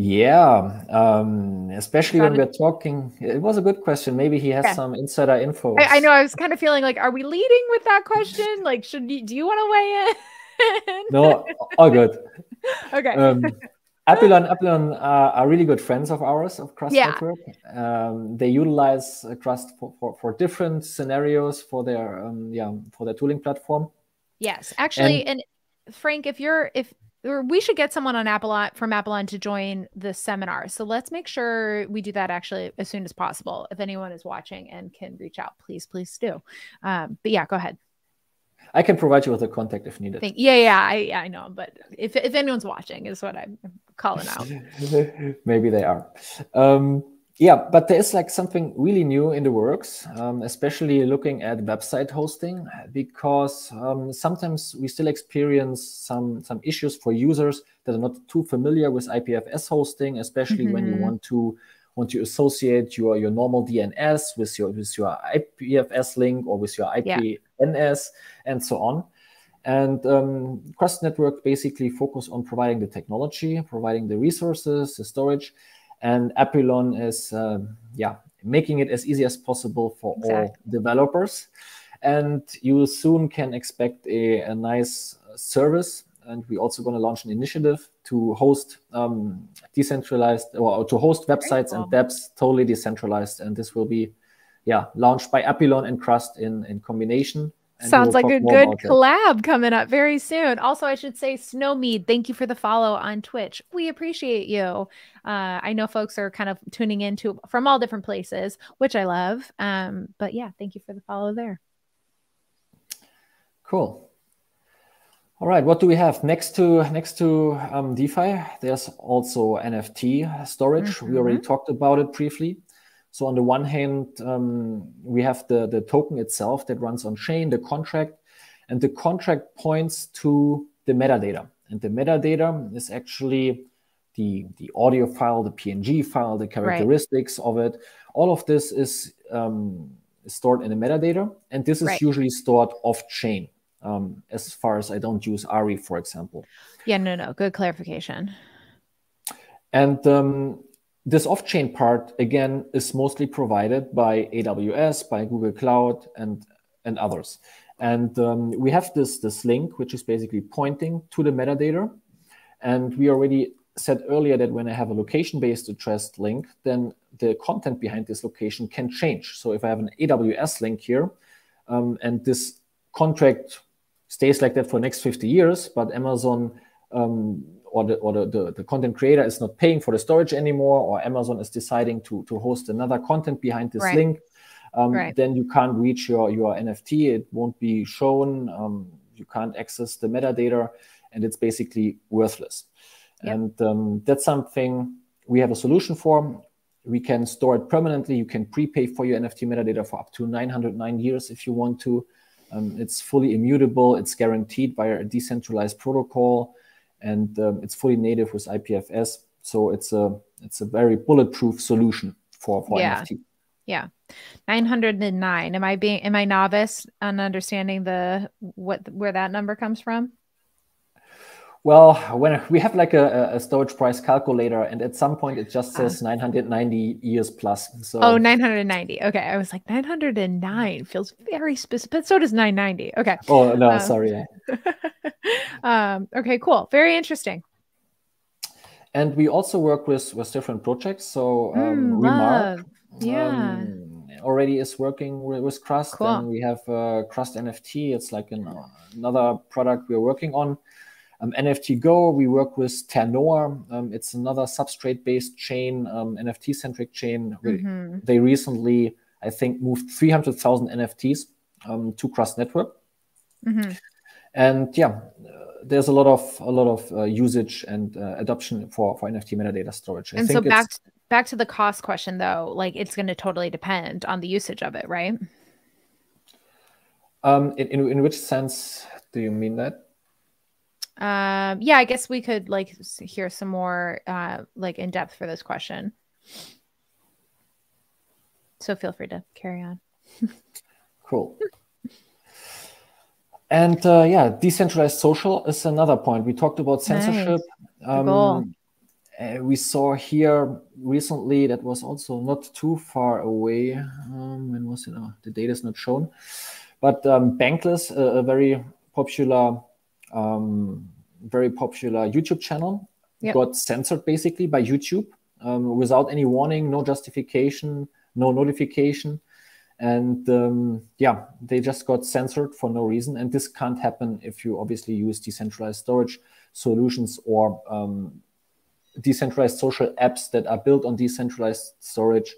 Yeah, um, especially when we're talking. It was a good question. Maybe he has okay. some insider info. I, I, know. I was kind of feeling like, are we leading with that question? *laughs* Like, should you, do you want to weigh in? no, all good. *laughs* okay. Um, *laughs* Apillon, Apillon are really good friends of ours of Crust yeah. Network. Um, they utilize uh, Crust for, for, for, different scenarios for their um, yeah for their tooling platform. Yes, actually, and, and Frank, if you're if or we should get someone on Apillon from Apillon to join the seminar. So let's make sure we do that actually as soon as possible. If anyone is watching and can reach out, please, please do. Um, but yeah, go ahead. I can provide you with a contact if needed. Thank, yeah, yeah, I, I know, but if if anyone's watching, is what I'm calling out. *laughs* Maybe they are. Um, yeah, but there is like something really new in the works, um, especially looking at website hosting, because um, sometimes we still experience some some issues for users that are not too familiar with IPFS hosting, especially mm-hmm. when you mm-hmm. want to want to associate your your normal DNS with your with your IPFS link or with your IPNS yeah. and so on. And um, Crust Network basically focus on providing the technology, providing the resources, the storage, and Apillon is uh, yeah making it as easy as possible for exactly. all developers. And you soon can expect a, a nice service. And we're also going to launch an initiative to host um, decentralized or to host websites cool. and dApps totally decentralized. And this will be yeah launched by Apillon and Crust in in combination. Sounds like a good collab coming up very soon. Also, I should say, Snowmead, thank you for the follow on Twitch. We appreciate you. Uh, I know folks are kind of tuning into from all different places, which I love. Um, but yeah, thank you for the follow there. Cool. All right, what do we have next to next to um, DeFi? There's also NFT storage. Mm-hmm. We already talked about it briefly. So on the one hand, um, we have the the token itself that runs on chain, the contract, and the contract points to the metadata. And the metadata is actually the the audio file, the PNG file, the characteristics right. of it. All of this is um, stored in the metadata, and this is right. usually stored off chain um, as far as I don't use ARI, for example. Yeah, no, no, good clarification. And um, this off-chain part again is mostly provided by AWS, by Google Cloud, and and others. And um, we have this this link, which is basically pointing to the metadata. And we already said earlier that when I have a location-based addressed link, then the content behind this location can change. So if I have an AWS link here, um, and this contract stays like that for next 50 years, but Amazon um, or, the, or the, the, the, content creator is not paying for the storage anymore, or Amazon is deciding to, to host another content behind this right. link, um, right. then you can't reach your, your NFT. It won't be shown. Um, you can't access the metadata, and it's basically worthless. Yep. And um, that's something we have a solution for. We can store it permanently. You can prepay for your NFT metadata for up to 909 years if you want to. Um, it's fully immutable. It's guaranteed by a decentralized protocol, and um, it's fully native with IPFS. So it's a it's a very bulletproof solution for for yeah. NFT. Yeah, nine hundred and nine. Am I being am I novice on understanding the what where that number comes from? Well, when *laughs* we have like a, a, storage price calculator, and at some point it just says uh, 990 years plus. So oh, 990. Okay, I was like 909 feels very specific, but so does 990. Okay. Oh no, um, sorry. *laughs* um, okay, cool. Very interesting. And we also work with with different projects. So um, mm, RMRK, yeah. Um, already is working with, with Crust, cool. and we have uh, Crust NFT. It's like an, another product we're working on. Um, NFT Go, we work with Ternoa. Um, it's another substrate-based chain, um, NFT-centric chain. Mm-hmm. They recently, I think, moved 300,000 NFTs um, to Crust Network. Mm-hmm. And yeah, uh, there's a lot of a lot of uh, usage and uh, adoption for for NFT metadata storage. I and so back to, back to the cost question though, like it's going to totally depend on the usage of it, right? Um, in, in in which sense do you mean that? Um, yeah, I guess we could like hear some more uh, like in depth for this question. So feel free to carry on. *laughs* cool. And uh, yeah, decentralized social is another point. We talked about censorship. Nice. Um, uh, we saw here recently that was also not too far away. Um, when was it? Oh, the data is not shown. But um, Bankless, a, a very popular um, very popular YouTube channel yep. got censored basically by YouTube um, without any warning, no justification, no notification. And um, yeah, they just got censored for no reason. And this can't happen if you obviously use decentralized storage solutions or um, decentralized social apps that are built on decentralized storage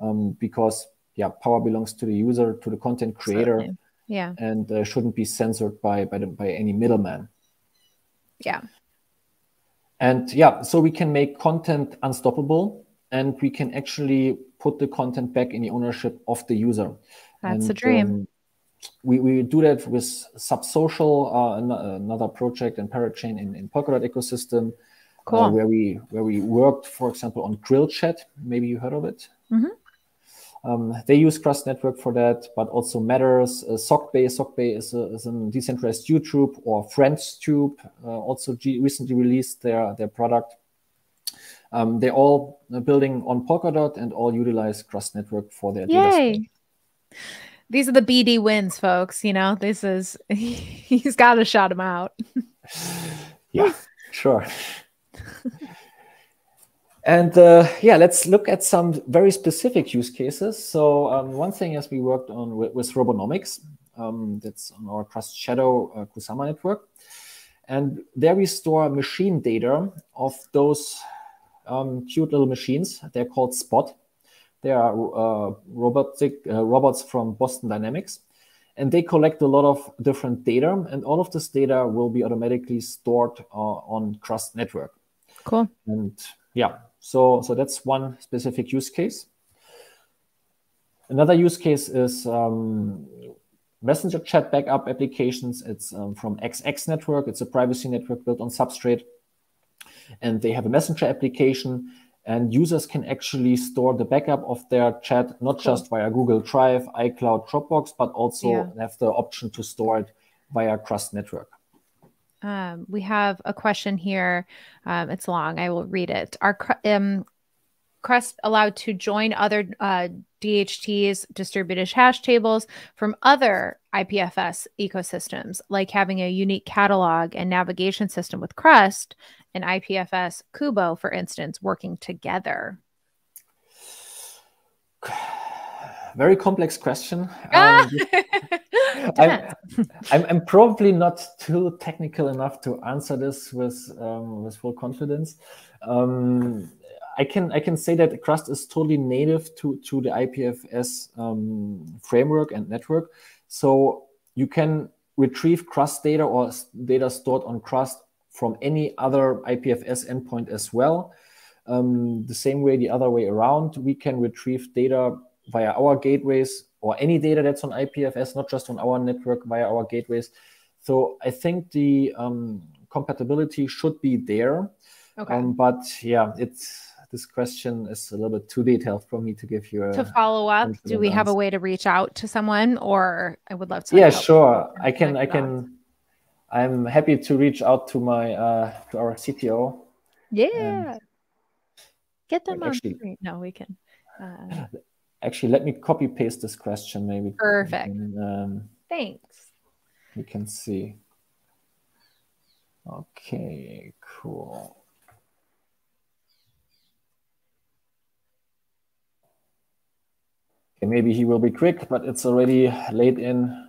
um, because yeah, power belongs to the user, to the content creator. Certainly yeah. And uh, shouldn't be censored by by, the, by any middleman. Yeah. And yeah so we can make content unstoppable and we can actually put the content back in the ownership of the user. That's and, a dream. um, we, we do that with subsocial uh, another project and parachain in, in polkadot ecosystem uh, cool. uh, where we where we worked for example on grill chat maybe you heard of it? Mm-hmm. Um, they use Crust Network for that, but also Matters, uh, SockBay. SockBay is a, is a decentralized YouTube or FriendsTube, uh, also G- recently released their, their product. Um, they're all uh, building on Polkadot and all utilize Crust Network for their Yay. These are the BD wins, folks. You know, this is, *laughs* he's got to shout them out. yeah, sure. *laughs* And uh, yeah, let's look at some very specific use cases. So um, one thing is we worked on with, with Robonomics. Um, that's on our Crust Shadow uh, Kusama network. And there we store machine data of those um, cute little machines. They're called Spot. They are uh, robotic uh, robots from Boston Dynamics. and they collect a lot of different data, and all of this data will be automatically stored uh, on Crust network. Cool. And yeah, so so that's one specific use case. Another use case is um, messenger chat backup applications. It's um, from XX Network. It's a privacy network built on Substrate. And they have a messenger application and users can actually store the backup of their chat not cool. just via Google Drive, iCloud, Dropbox, but also yeah. have the option to store it via Crust Network. Um, we have a question here. Um, it's long. I will read it. Are um, Crust allowed to join other uh, DHTs, distributed hash tables from other IPFS ecosystems, like having a unique catalog and navigation system with Crust and IPFS Kubo, for instance, working together? Very complex question. Um, *laughs* I'm, *laughs* I'm, I'm, probably not too technical enough to answer this with um, with full confidence. Um, I can I can say that Crust is totally native to to the IPFS um, framework and network. So you can retrieve Crust data or data stored on Crust from any other IPFS endpoint as well. Um, the same way, the other way around, we can retrieve data via our gateways or any data that's on IPFS, not just on our network via our gateways. So I think the um, compatibility should be there. Okay. Um, but yeah, it's this question is a little bit too detailed for me to give you a to follow up. Do we have a way to reach out to someone, or I would love to? Yeah, sure. I can. I can. I'm happy to reach out to my uh, to our CTO. Yeah. Get them on actually, screen. No, we can. Uh, actually, let me copy paste this question. Maybe. Perfect. Can, um, Thanks. We can see. Okay. Cool. Okay, maybe he will be quick, but it's already late in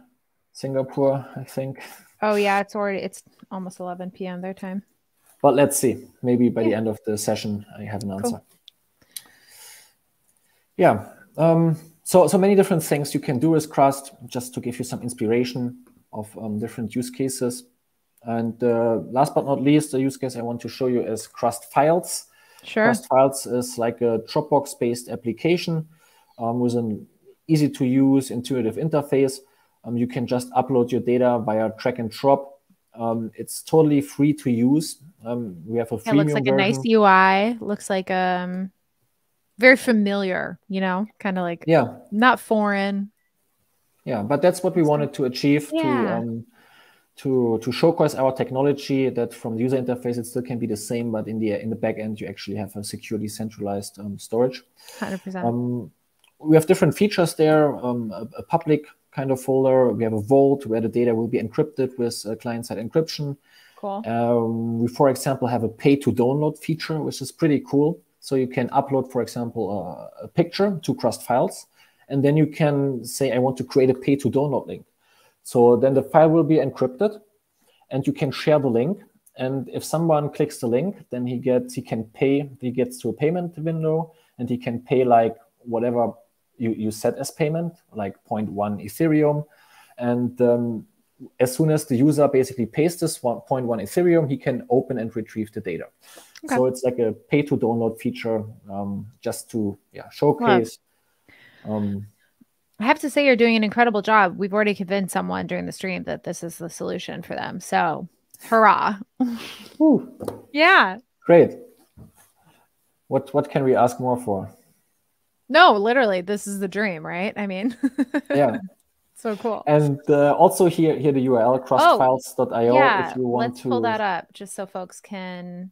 Singapore, I think. Oh yeah, it's already it's almost 11 p.m. their time. But let's see. Maybe by yeah. the end of the session, I have an answer. Cool. Yeah. Um, so so many different things you can do with Crust, just to give you some inspiration of um, different use cases. And uh, last but not least, the use case I want to show you is Crust Files. Sure. Crust Files is like a Dropbox-based application um, with an easy to use, intuitive interface. Um, you can just upload your data via drag and drop. Um, it's totally free to use. Um, we have a free. It looks like version. a nice UI. Looks like um, very familiar. You know, kind of like yeah, not foreign. Yeah, but that's what we wanted to achieve yeah. to um, to to showcase our technology that from the user interface it still can be the same, but in the in the back end you actually have a securely centralized um, storage. Hundred percent. Um, we have different features there, um, a, a, public kind of folder. We have a vault where the data will be encrypted with uh, client-side encryption. Cool. Um, we, for example, have a pay-to-download feature, which is pretty cool. So you can upload, for example, uh, a picture to Crust files, and then you can say, I want to create a pay-to-download link. So then the file will be encrypted, and you can share the link. And if someone clicks the link, then he gets he can pay. He gets to a payment window, and he can pay like whatever you, you set as payment, like 0.1 Ethereum. And um, as soon as the user basically pays this 1.1 Ethereum, he can open and retrieve the data. Okay. So it's like a pay to download feature um, just to yeah, showcase. Um, I have to say, you're doing an incredible job. We've already convinced someone during the stream that this is the solution for them. So, hurrah! *laughs* yeah. Great. What what can we ask more for? No, literally, this is the dream, right? I mean, *laughs* yeah. So cool. And uh, also here, here the URL crustfiles.io yeah, if you want let's to pull that up just so folks can.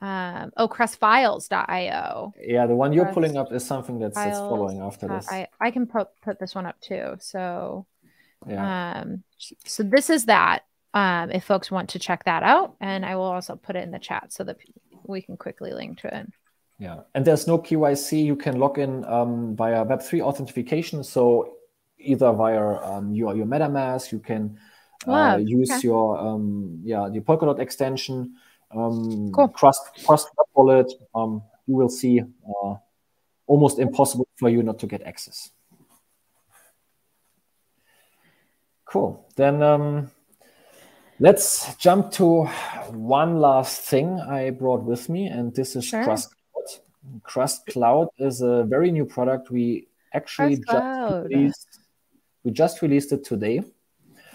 Um, oh, crustfiles.io. Yeah, the one you're pulling up is something that's, that's following after this. I, I can put put this one up too. So, yeah. Um, so this is that. Um, if folks want to check that out, and I will also put it in the chat so that we can quickly link to it. Yeah, and there's no KYC. You can log in um, via Web3 authentication. So either via um, your your MetaMask, you can uh, wow. use okay. your um, yeah the Polkadot extension, um, cool. Crust Crust wallet. Um, you will see uh, almost impossible for you not to get access. cool. Then um, let's jump to one last thing I brought with me, and this is sure. Crust Cloud. Crust Cloud is a very new product. We actually just released, we just released it today.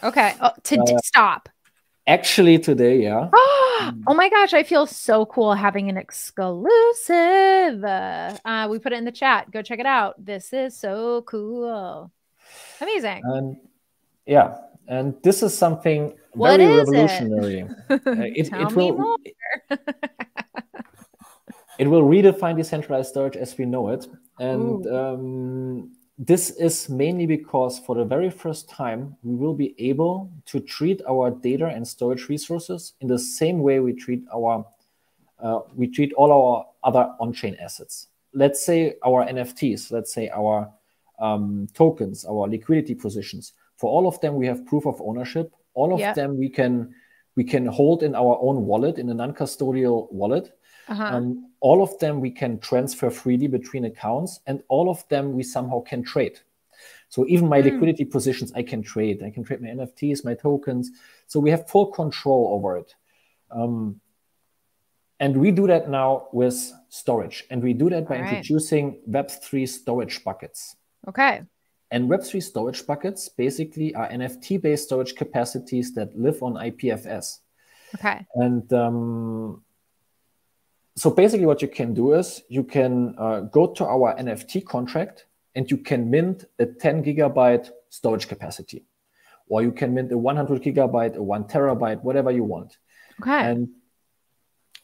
Okay. Oh, to uh, stop. Actually, today, yeah. *gasps* oh my gosh, I feel so cool having an exclusive. Uh, we put it in the chat. Go check it out. This is so cool. Amazing. And yeah, and this is something what very is revolutionary. It, *laughs* uh, it, Tell it will, more. *laughs* it will redefine decentralized storage as we know it. And um, this is mainly because for the very first time, we will be able to treat our data and storage resources in the same way we treat our uh, we treat all our other on-chain assets. Let's say our NFTs, let's say our um, tokens, our liquidity positions. For all of them, we have proof of ownership. All of yeah. them we can we can hold in our own wallet in a non-custodial wallet. Uh-huh. Um, all of them we can transfer freely between accounts, and all of them we somehow can trade. So even my mm. liquidity positions, I can trade. I can trade my NFTs, my tokens. So we have full control over it. Um, and we do that now with storage. And we do that by right. introducing Web3 storage buckets. Okay. And Web3 storage buckets basically are NFT based storage capacities that live on IPFS. Okay. And um, so basically, what you can do is you can uh, go to our NFT contract and you can mint a 10 gigabyte storage capacity, or you can mint a 100 gigabyte, a one terabyte, whatever you want. Okay. And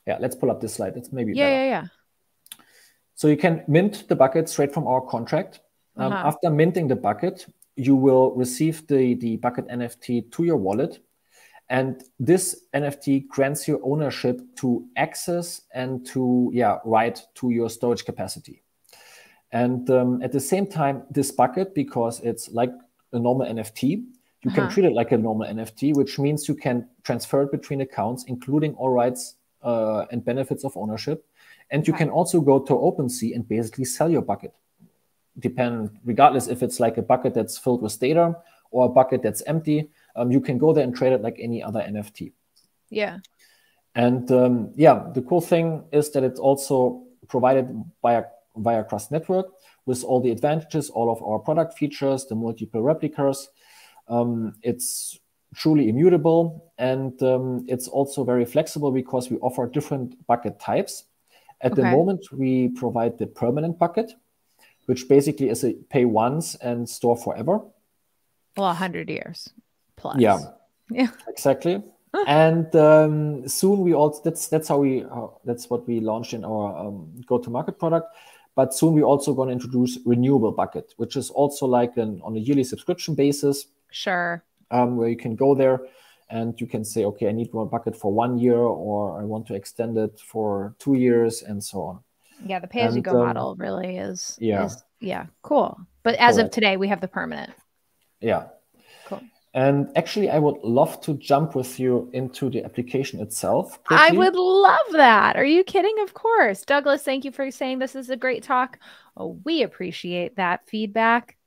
yeah, let's pull up this slide. It's maybe yeah, better. yeah, yeah. So you can mint the bucket straight from our contract. Um, uh-huh. After minting the bucket, you will receive the, the bucket NFT to your wallet and this NFT grants you ownership to access and to yeah write to your storage capacity. And um, at the same time, this bucket, because it's like a normal NFT, you uh-huh. can treat it like a normal NFT, which means you can transfer it between accounts, including all rights uh, and benefits of ownership. And you can also go to OpenSea and basically sell your bucket. Depend, regardless if it's like a bucket that's filled with data or a bucket that's empty, um, you can go there and trade it like any other NFT. Yeah. And um, yeah, the cool thing is that it's also provided via via Crust Network with all the advantages, all of our product features, the multiple replicas. Um, it's truly immutable and um, it's also very flexible because we offer different bucket types. At okay. the moment, we provide the permanent bucket, which basically is a pay once and store forever. Well, 100 years plus. Yeah. Yeah. Exactly. *laughs* and um, soon we also that's that's how we uh, that's what we launched in our um, go-to-market product. But soon we're also going to introduce renewable bucket, which is also like an on a yearly subscription basis. Sure. Um, where you can go there and you can say, okay, I need one bucket for one year, or I want to extend it for two years, and so on. Yeah, the pay-as-you-go um, model really is. Yeah. Is, yeah. Cool. But as Correct. of today, we have the permanent. Yeah. And actually, I would love to jump with you into the application itself. Quickly. I would love that. Are you kidding? Of course. Douglas, thank you for saying this is a great talk. Oh, we appreciate that feedback.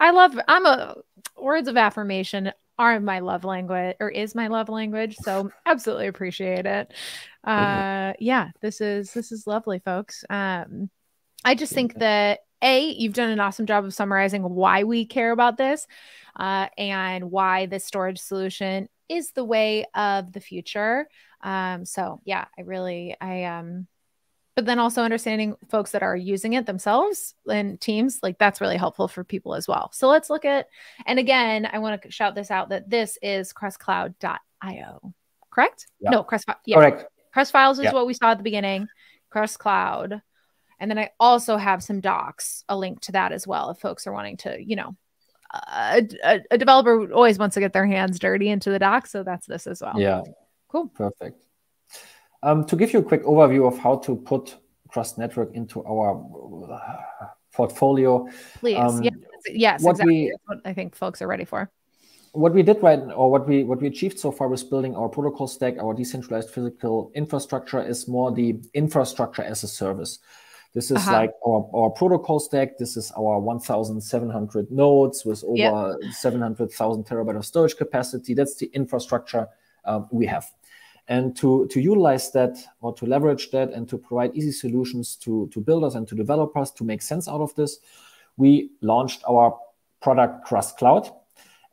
I love, I'm a words of affirmation are my love language or is my love language. So *laughs* absolutely appreciate it. Uh, yeah, this is, this is lovely, folks. Um, I just think that a, you've done an awesome job of summarizing why we care about this uh, and why this storage solution is the way of the future. Um, so yeah, I really, I, um, but then also understanding folks that are using it themselves and teams like that's really helpful for people as well so let's look at and again i want to shout this out that this is crustcloud.io correct yeah. no crust yeah. correct crust files is yeah. what we saw at the beginning crust cloud and then i also have some docs a link to that as well if folks are wanting to you know a, a, a developer always wants to get their hands dirty into the doc. So that's this as well. Yeah. Cool. Perfect. Um, to give you a quick overview of how to put Crust Network into our uh, portfolio. Please. Um, yes, yes what exactly. We, what I think folks are ready for. What we did right, or what we what we achieved so far with building our protocol stack, our decentralized physical infrastructure, is more the infrastructure as a service. This is uh-huh. like our, our protocol stack. This is our 1,700 nodes with over yep. 700,000 terabyte of storage capacity. That's the infrastructure um, we have. And to, to utilize that or to leverage that and to provide easy solutions to, to builders and to developers to make sense out of this, we launched our product Crust Cloud,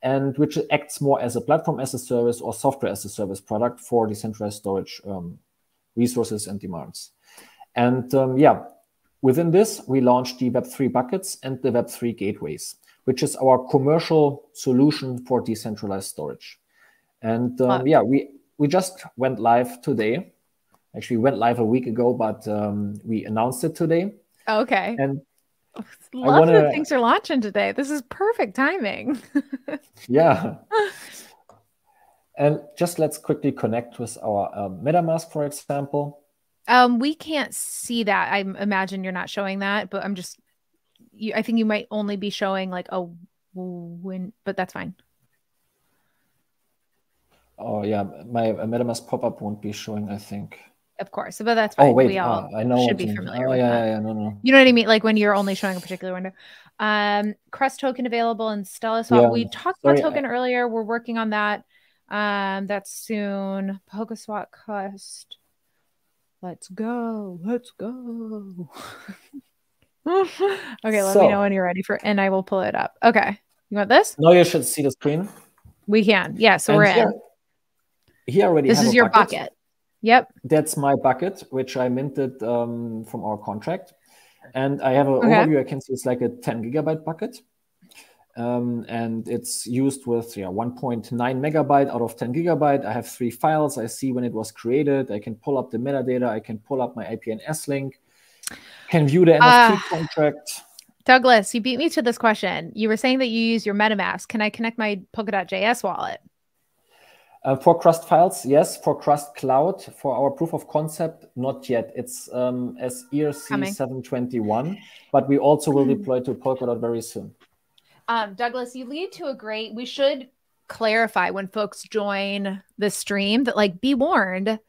and which acts more as a platform as a service or software as a service product for decentralized storage um, resources and demands. And um, yeah, within this, we launched the Web3 buckets and the Web3 gateways, which is our commercial solution for decentralized storage. And um, yeah, we we just went live today. Actually, went live a week ago, but um, we announced it today. Okay. And Love wanna... that things are launching today. This is perfect timing. *laughs* yeah. And just let's quickly connect with our um, MetaMask, for example. Um, we can't see that. I imagine you're not showing that, but I'm just. You, I think you might only be showing like a win, but that's fine. Oh yeah, my MetaMask pop-up won't be showing. I think. Of course, but that's fine. Oh wait, we all uh, I know should be familiar. Oh yeah, that. yeah, no, no. You know what I mean? Like when you're only showing a particular window. Um, Crust token available in StellaSwap. Yeah. We talked Sorry, about token I... earlier. We're working on that. Um, that's soon. PokeSwap Crust. Let's go. Let's go. *laughs* okay, let so, me know when you're ready for and I will pull it up. Okay. You want this? No, you should see the screen. We can. Yeah, so and we're here, in. Here already. This is your bucket. bucket. Yep. That's my bucket, which I minted um, from our contract. And I have an okay. overview. I can see it's like a 10 gigabyte bucket. Um, and it's used with yeah, 1.9 megabyte out of 10 gigabyte. I have three files. I see when it was created. I can pull up the metadata. I can pull up my IPNS link. Can view the NFT uh, ah. contract. Douglas, you beat me to this question. You were saying that you use your MetaMask. Can I connect my Polkadot.js wallet? Uh, for Crust files, yes. For Crust Cloud, for our proof of concept, not yet. It's um, as ERC Coming. 721, but we also will hmm. deploy to Polkadot very soon. Um, Douglas, you lead to a great. We should clarify when folks join the stream that, like, be warned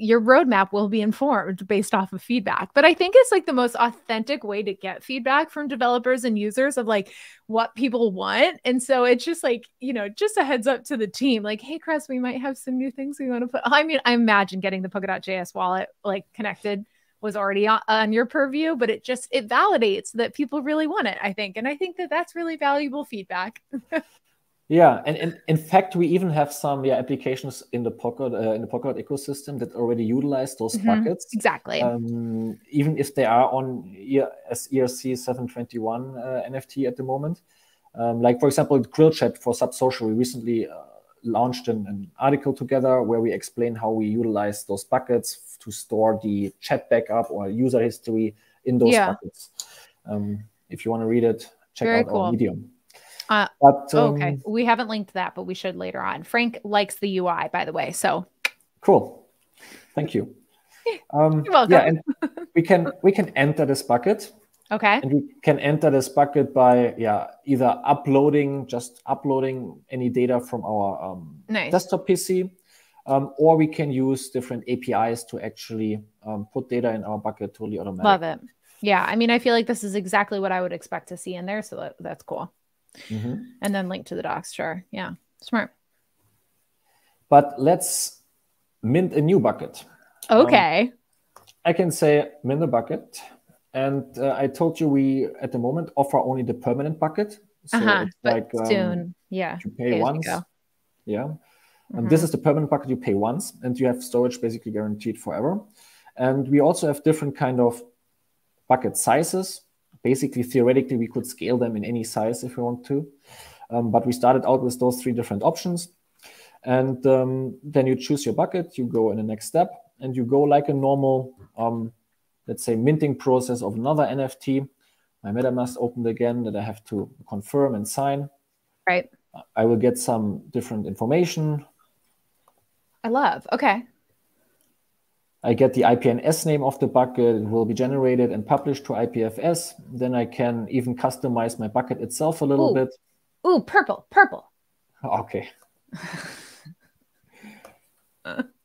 your roadmap will be informed based off of feedback. But I think it's like the most authentic way to get feedback from developers and users of like what people want. And so it's just like, you know, just a heads up to the team like, hey, Chris, we might have some new things we want to put. I mean, I imagine getting the Polkadot.js wallet like connected was already on, on your purview, but it just it validates that people really want it, I think. And I think that that's really valuable feedback. *laughs* Yeah, and, and in fact, we even have some yeah applications in the Pocket uh, in the Pocket ecosystem that already utilize those mm-hmm. buckets. Exactly. Um, even if they are on as ERC seven twenty one uh, NFT at the moment, um, like for example, Grill Chat for Subsocial, we recently uh, launched an, an, article together where we explain how we utilize those buckets to store the chat backup or user history in those yeah. buckets. Um, if you want to read it, check Very out cool. our Medium. Uh, but, um, okay, we haven't linked that, but we should later on. Frank likes the UI, by the way. So cool. Thank you. *laughs* Um, You're welcome. Yeah, and we can we can enter this bucket. Okay. And we can enter this bucket by yeah either uploading just uploading any data from our um, nice. desktop PC, um, or we can use different APIs to actually um, put data in our bucket totally automatically. Love it. Yeah, I mean, I feel like this is exactly what I would expect to see in there, so that, that's cool mm-hmm. and then link to the docs. Sure. Yeah. Smart. But let's mint a new bucket. Okay. Um, I can say mint a bucket. And uh, I told you we at the moment offer only the permanent bucket. So uh-huh, it's like um, soon. Yeah. You pay once. Yeah. And mm-hmm. this is the permanent bucket you pay once and you have storage basically guaranteed forever. And we also have different kind of bucket sizes basically theoretically we could scale them in any size if we want to um, but we started out with those three different options and um, then you choose your bucket you go in the next step and you go like a normal um, let's say minting process of another nft my metamask opened again that i have to confirm and sign right i will get some different information i love okay I get the IPNS name of the bucket. It will be generated and published to IPFS. Then I can even customize my bucket itself a little Ooh. bit. Ooh, purple, purple. *laughs* Okay. *laughs*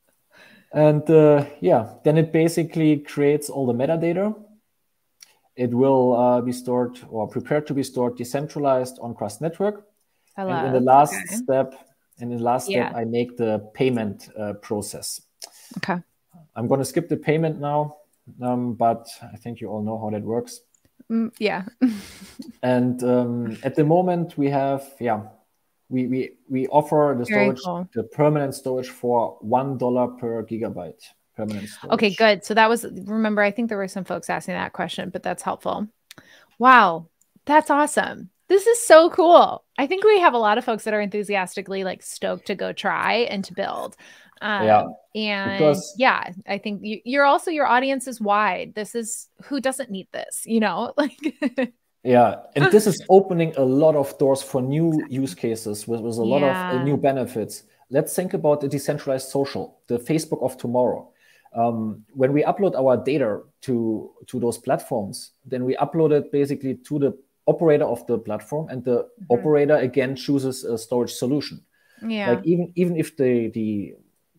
and uh, yeah, then it basically creates all the metadata it will uh, be stored or prepared to be stored decentralized on Crust Network. Hello. And in the last okay. step, in the last yeah. step, I make the payment uh, process. Okay. I'm going to skip the payment now, um, but I think you all know how that works. Mm, yeah. *laughs* and um, at the moment, we have yeah, we we we offer the storage, cool. the permanent storage for one dollar per gigabyte permanent storage. Okay, good. So that was remember. I think there were some folks asking that question, but that's helpful. Wow, that's awesome. This is so cool. I think we have a lot of folks that are enthusiastically like stoked to go try and to build. Um, yeah. And because... yeah, I think you, you're also your audience is wide. This is who doesn't need this, you know, *laughs* like. Yeah, and this is *laughs* opening a lot of doors for new use cases with, with a lot yeah. of uh, new benefits. Let's think about the decentralized social, the Facebook of tomorrow. Um, when we upload our data to to those platforms, then we upload it basically to the operator of the platform, and the mm-hmm. operator again chooses a storage solution. Yeah. Like even even if the the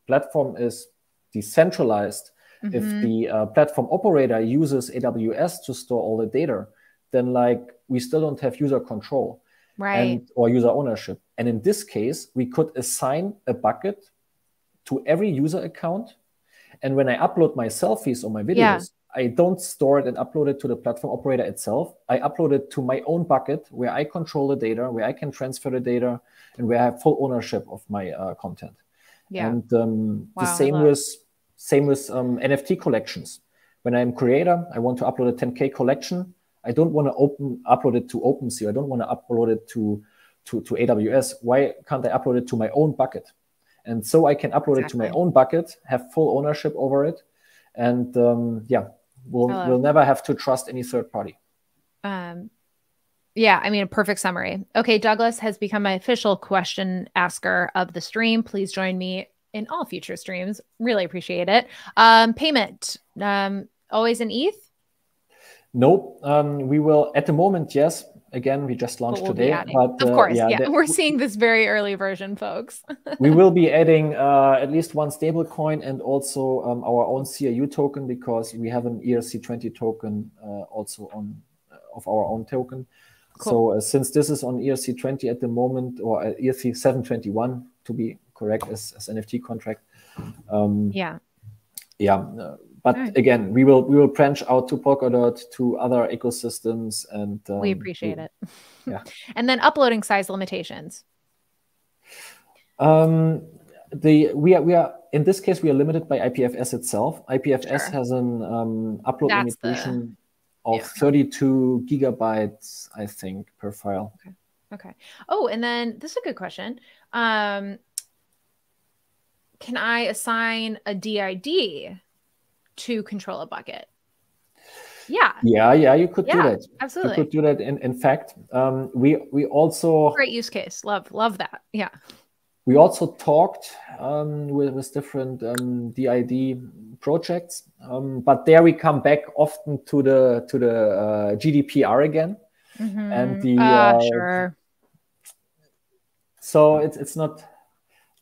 platform is decentralized, mm-hmm. if the uh, platform operator uses AWS to store all the data, then like we still don't have user control, right? And, or user ownership. And in this case, we could assign a bucket to every user account. And when I upload my selfies or my videos, yeah. I don't store it and upload it to the platform operator itself. I upload it to my own bucket where I control the data, where I can transfer the data, and where I have full ownership of my uh, content. Yeah. And um, wow, the same with same with um, NFT collections. When I'm creator, I want to upload a 10k collection. I don't want to open upload it to OpenSea. I don't want to upload it to, to to AWS. Why can't I upload it to my own bucket? And so I can upload exactly. it to my own bucket, have full ownership over it, and um, yeah, we'll we'll never have to trust any third party. Um, yeah, I mean, a perfect summary. Okay, Douglas has become my official question asker of the stream. Please join me in all future streams. Really appreciate it. Um, payment, um, always in ETH? Nope. Um, we will, at the moment, yes. Again, we just launched we'll today. But, of uh, course, yeah, yeah. *laughs* we're seeing this very early version, folks. *laughs* we will be adding uh, at least one stable coin and also um, our own CRU token because we have an ERC20 token uh, also on of our own token. Cool. So uh, since this is on ERC20 at the moment, or uh, ERC 721 to be correct as, as NFT contract. Um, yeah. Yeah. Uh, but right. again, we will we will branch out to Polkadot to other ecosystems, and um, we appreciate we, it. Yeah. *laughs* and then uploading size limitations. Um, the we are we are in this case we are limited by IPFS itself. IPFS sure. has an um, upload That's limitation. The of yeah. 32 gigabytes, I think, per file. Okay. Okay. Oh, and then this is a good question. Um, can I assign a DID to control a bucket? Yeah. Yeah, yeah, you could yeah, do that. Absolutely. You could do that. In, in fact, um, we we also great use case. Love, love that. Yeah. We also talked um, with, with different um, DID projects, um, but there we come back often to the to the uh, GDPR again, mm-hmm. and the uh, uh, sure. So it's it's not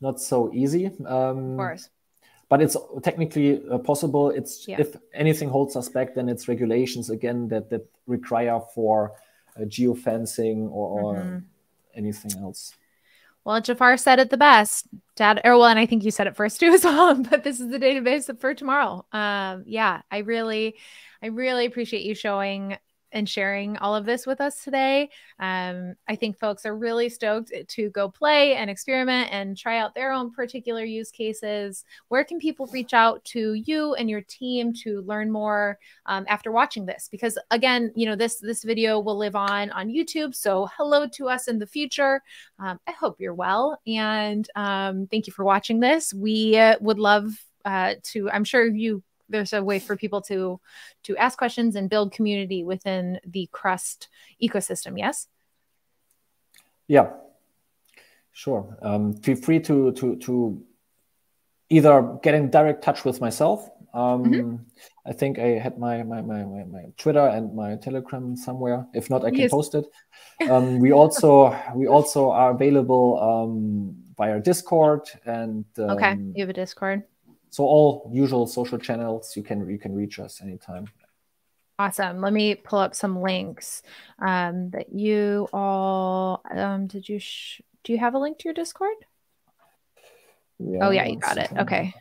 not so easy. Um, of course. But it's technically uh, possible. It's yeah. if anything holds us back, then it's regulations again that that require for uh, geofencing or, or mm-hmm. anything else. Well, Jafar said it the best. Dad, or well, and I think you said it first *laughs* too as well. But this is the database for tomorrow. Um, yeah, I really, I really appreciate you showing and sharing all of this with us today. Um, I think folks are really stoked to go play and experiment and try out their own particular use cases. Where can people reach out to you and your team to learn more um, after watching this? Because again, you know this this video will live on on YouTube. So hello to us in the future. Um, I hope you're well, and um, thank you for watching this. We uh, would love uh, to. I'm sure you there's a way for people to to ask questions and build community within the crust ecosystem yes? Yeah. Sure. Um, feel free to to to either get in direct touch with myself. Um, mm-hmm. i think i had my, my my, my my twitter and my telegram somewhere. If not i can yes. post it. *laughs* Um, we also we also are available um, via discord and okay. um, you have a discord so all usual social channels you can you can reach us anytime Awesome. Let me pull up some links um, that you all. Um, did you? do you have a link to your Discord? Yeah, oh yeah, you got it. Okay.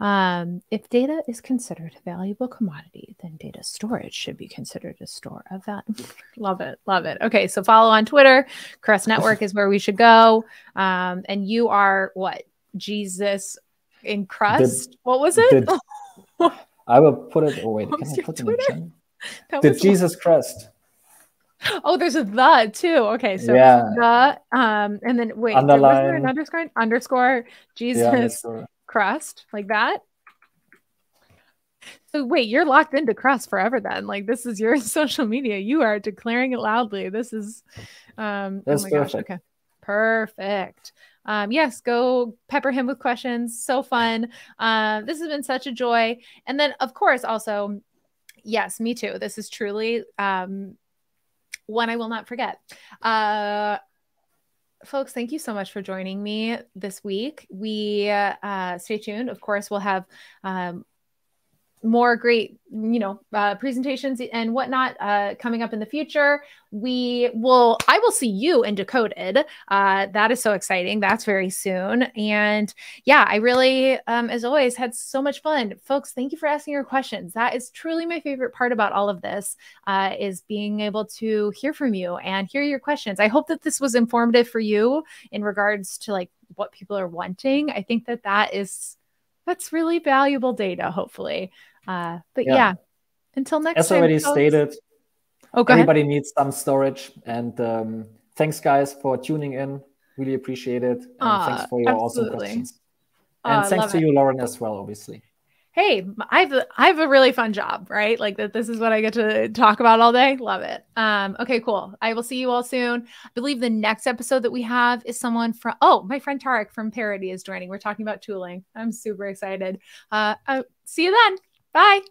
Um, if data is considered a valuable commodity, then data storage should be considered a store of that. *laughs* love it. Love it. Okay. So follow on Twitter. Crust Network is where we should go. Um, and you are what? Jesus in crust? The, what was it? The, *laughs* I will put it. Oh, wait. Can I put it in *laughs* the The Jesus crust. *gasps* Oh, there's a the too. Okay, so yeah. the um, and then wait, Underline. was there an underscore? Underscore Jesus underscore. crust like that. So wait, you're locked into crust forever then. Like this is your *laughs* social media. You are declaring it loudly. This is um oh That's oh my perfect. gosh. Okay. Perfect. Um, yes, go pepper him with questions. So fun. Uh, this has been such a joy. And then of course also, yes, me too. This is truly um one I will not forget. Uh, folks, thank you so much for joining me this week. We uh, stay tuned. Of course, we'll have um, more great, you know, uh, presentations and whatnot uh, coming up in the future. We will, I will see you in Decoded. Uh, that is so exciting. That's very soon. And yeah, I really, um, as always, had so much fun. Folks, thank you for asking your questions. That is truly my favorite part about all of this uh, is being able to hear from you and hear your questions. I hope that this was informative for you in regards to like what people are wanting. I think that that is that's really valuable data hopefully uh, but yeah. yeah. until next As time. As already folks. stated, oh, everybody ahead. needs some storage. And um, thanks, guys, for tuning in. Really appreciate it. And uh, thanks for your absolutely. awesome questions. And uh, thanks to it. you, Lauren, as well, obviously hey, I have a, I have a really fun job, right? Like that this is what I get to talk about all day. Love it. Um, okay, cool. I will see you all soon. I believe the next episode that we have is someone from oh, my friend Tarek from Parity is joining. We're talking about tooling. I'm super excited. Uh, uh see you then. Bye.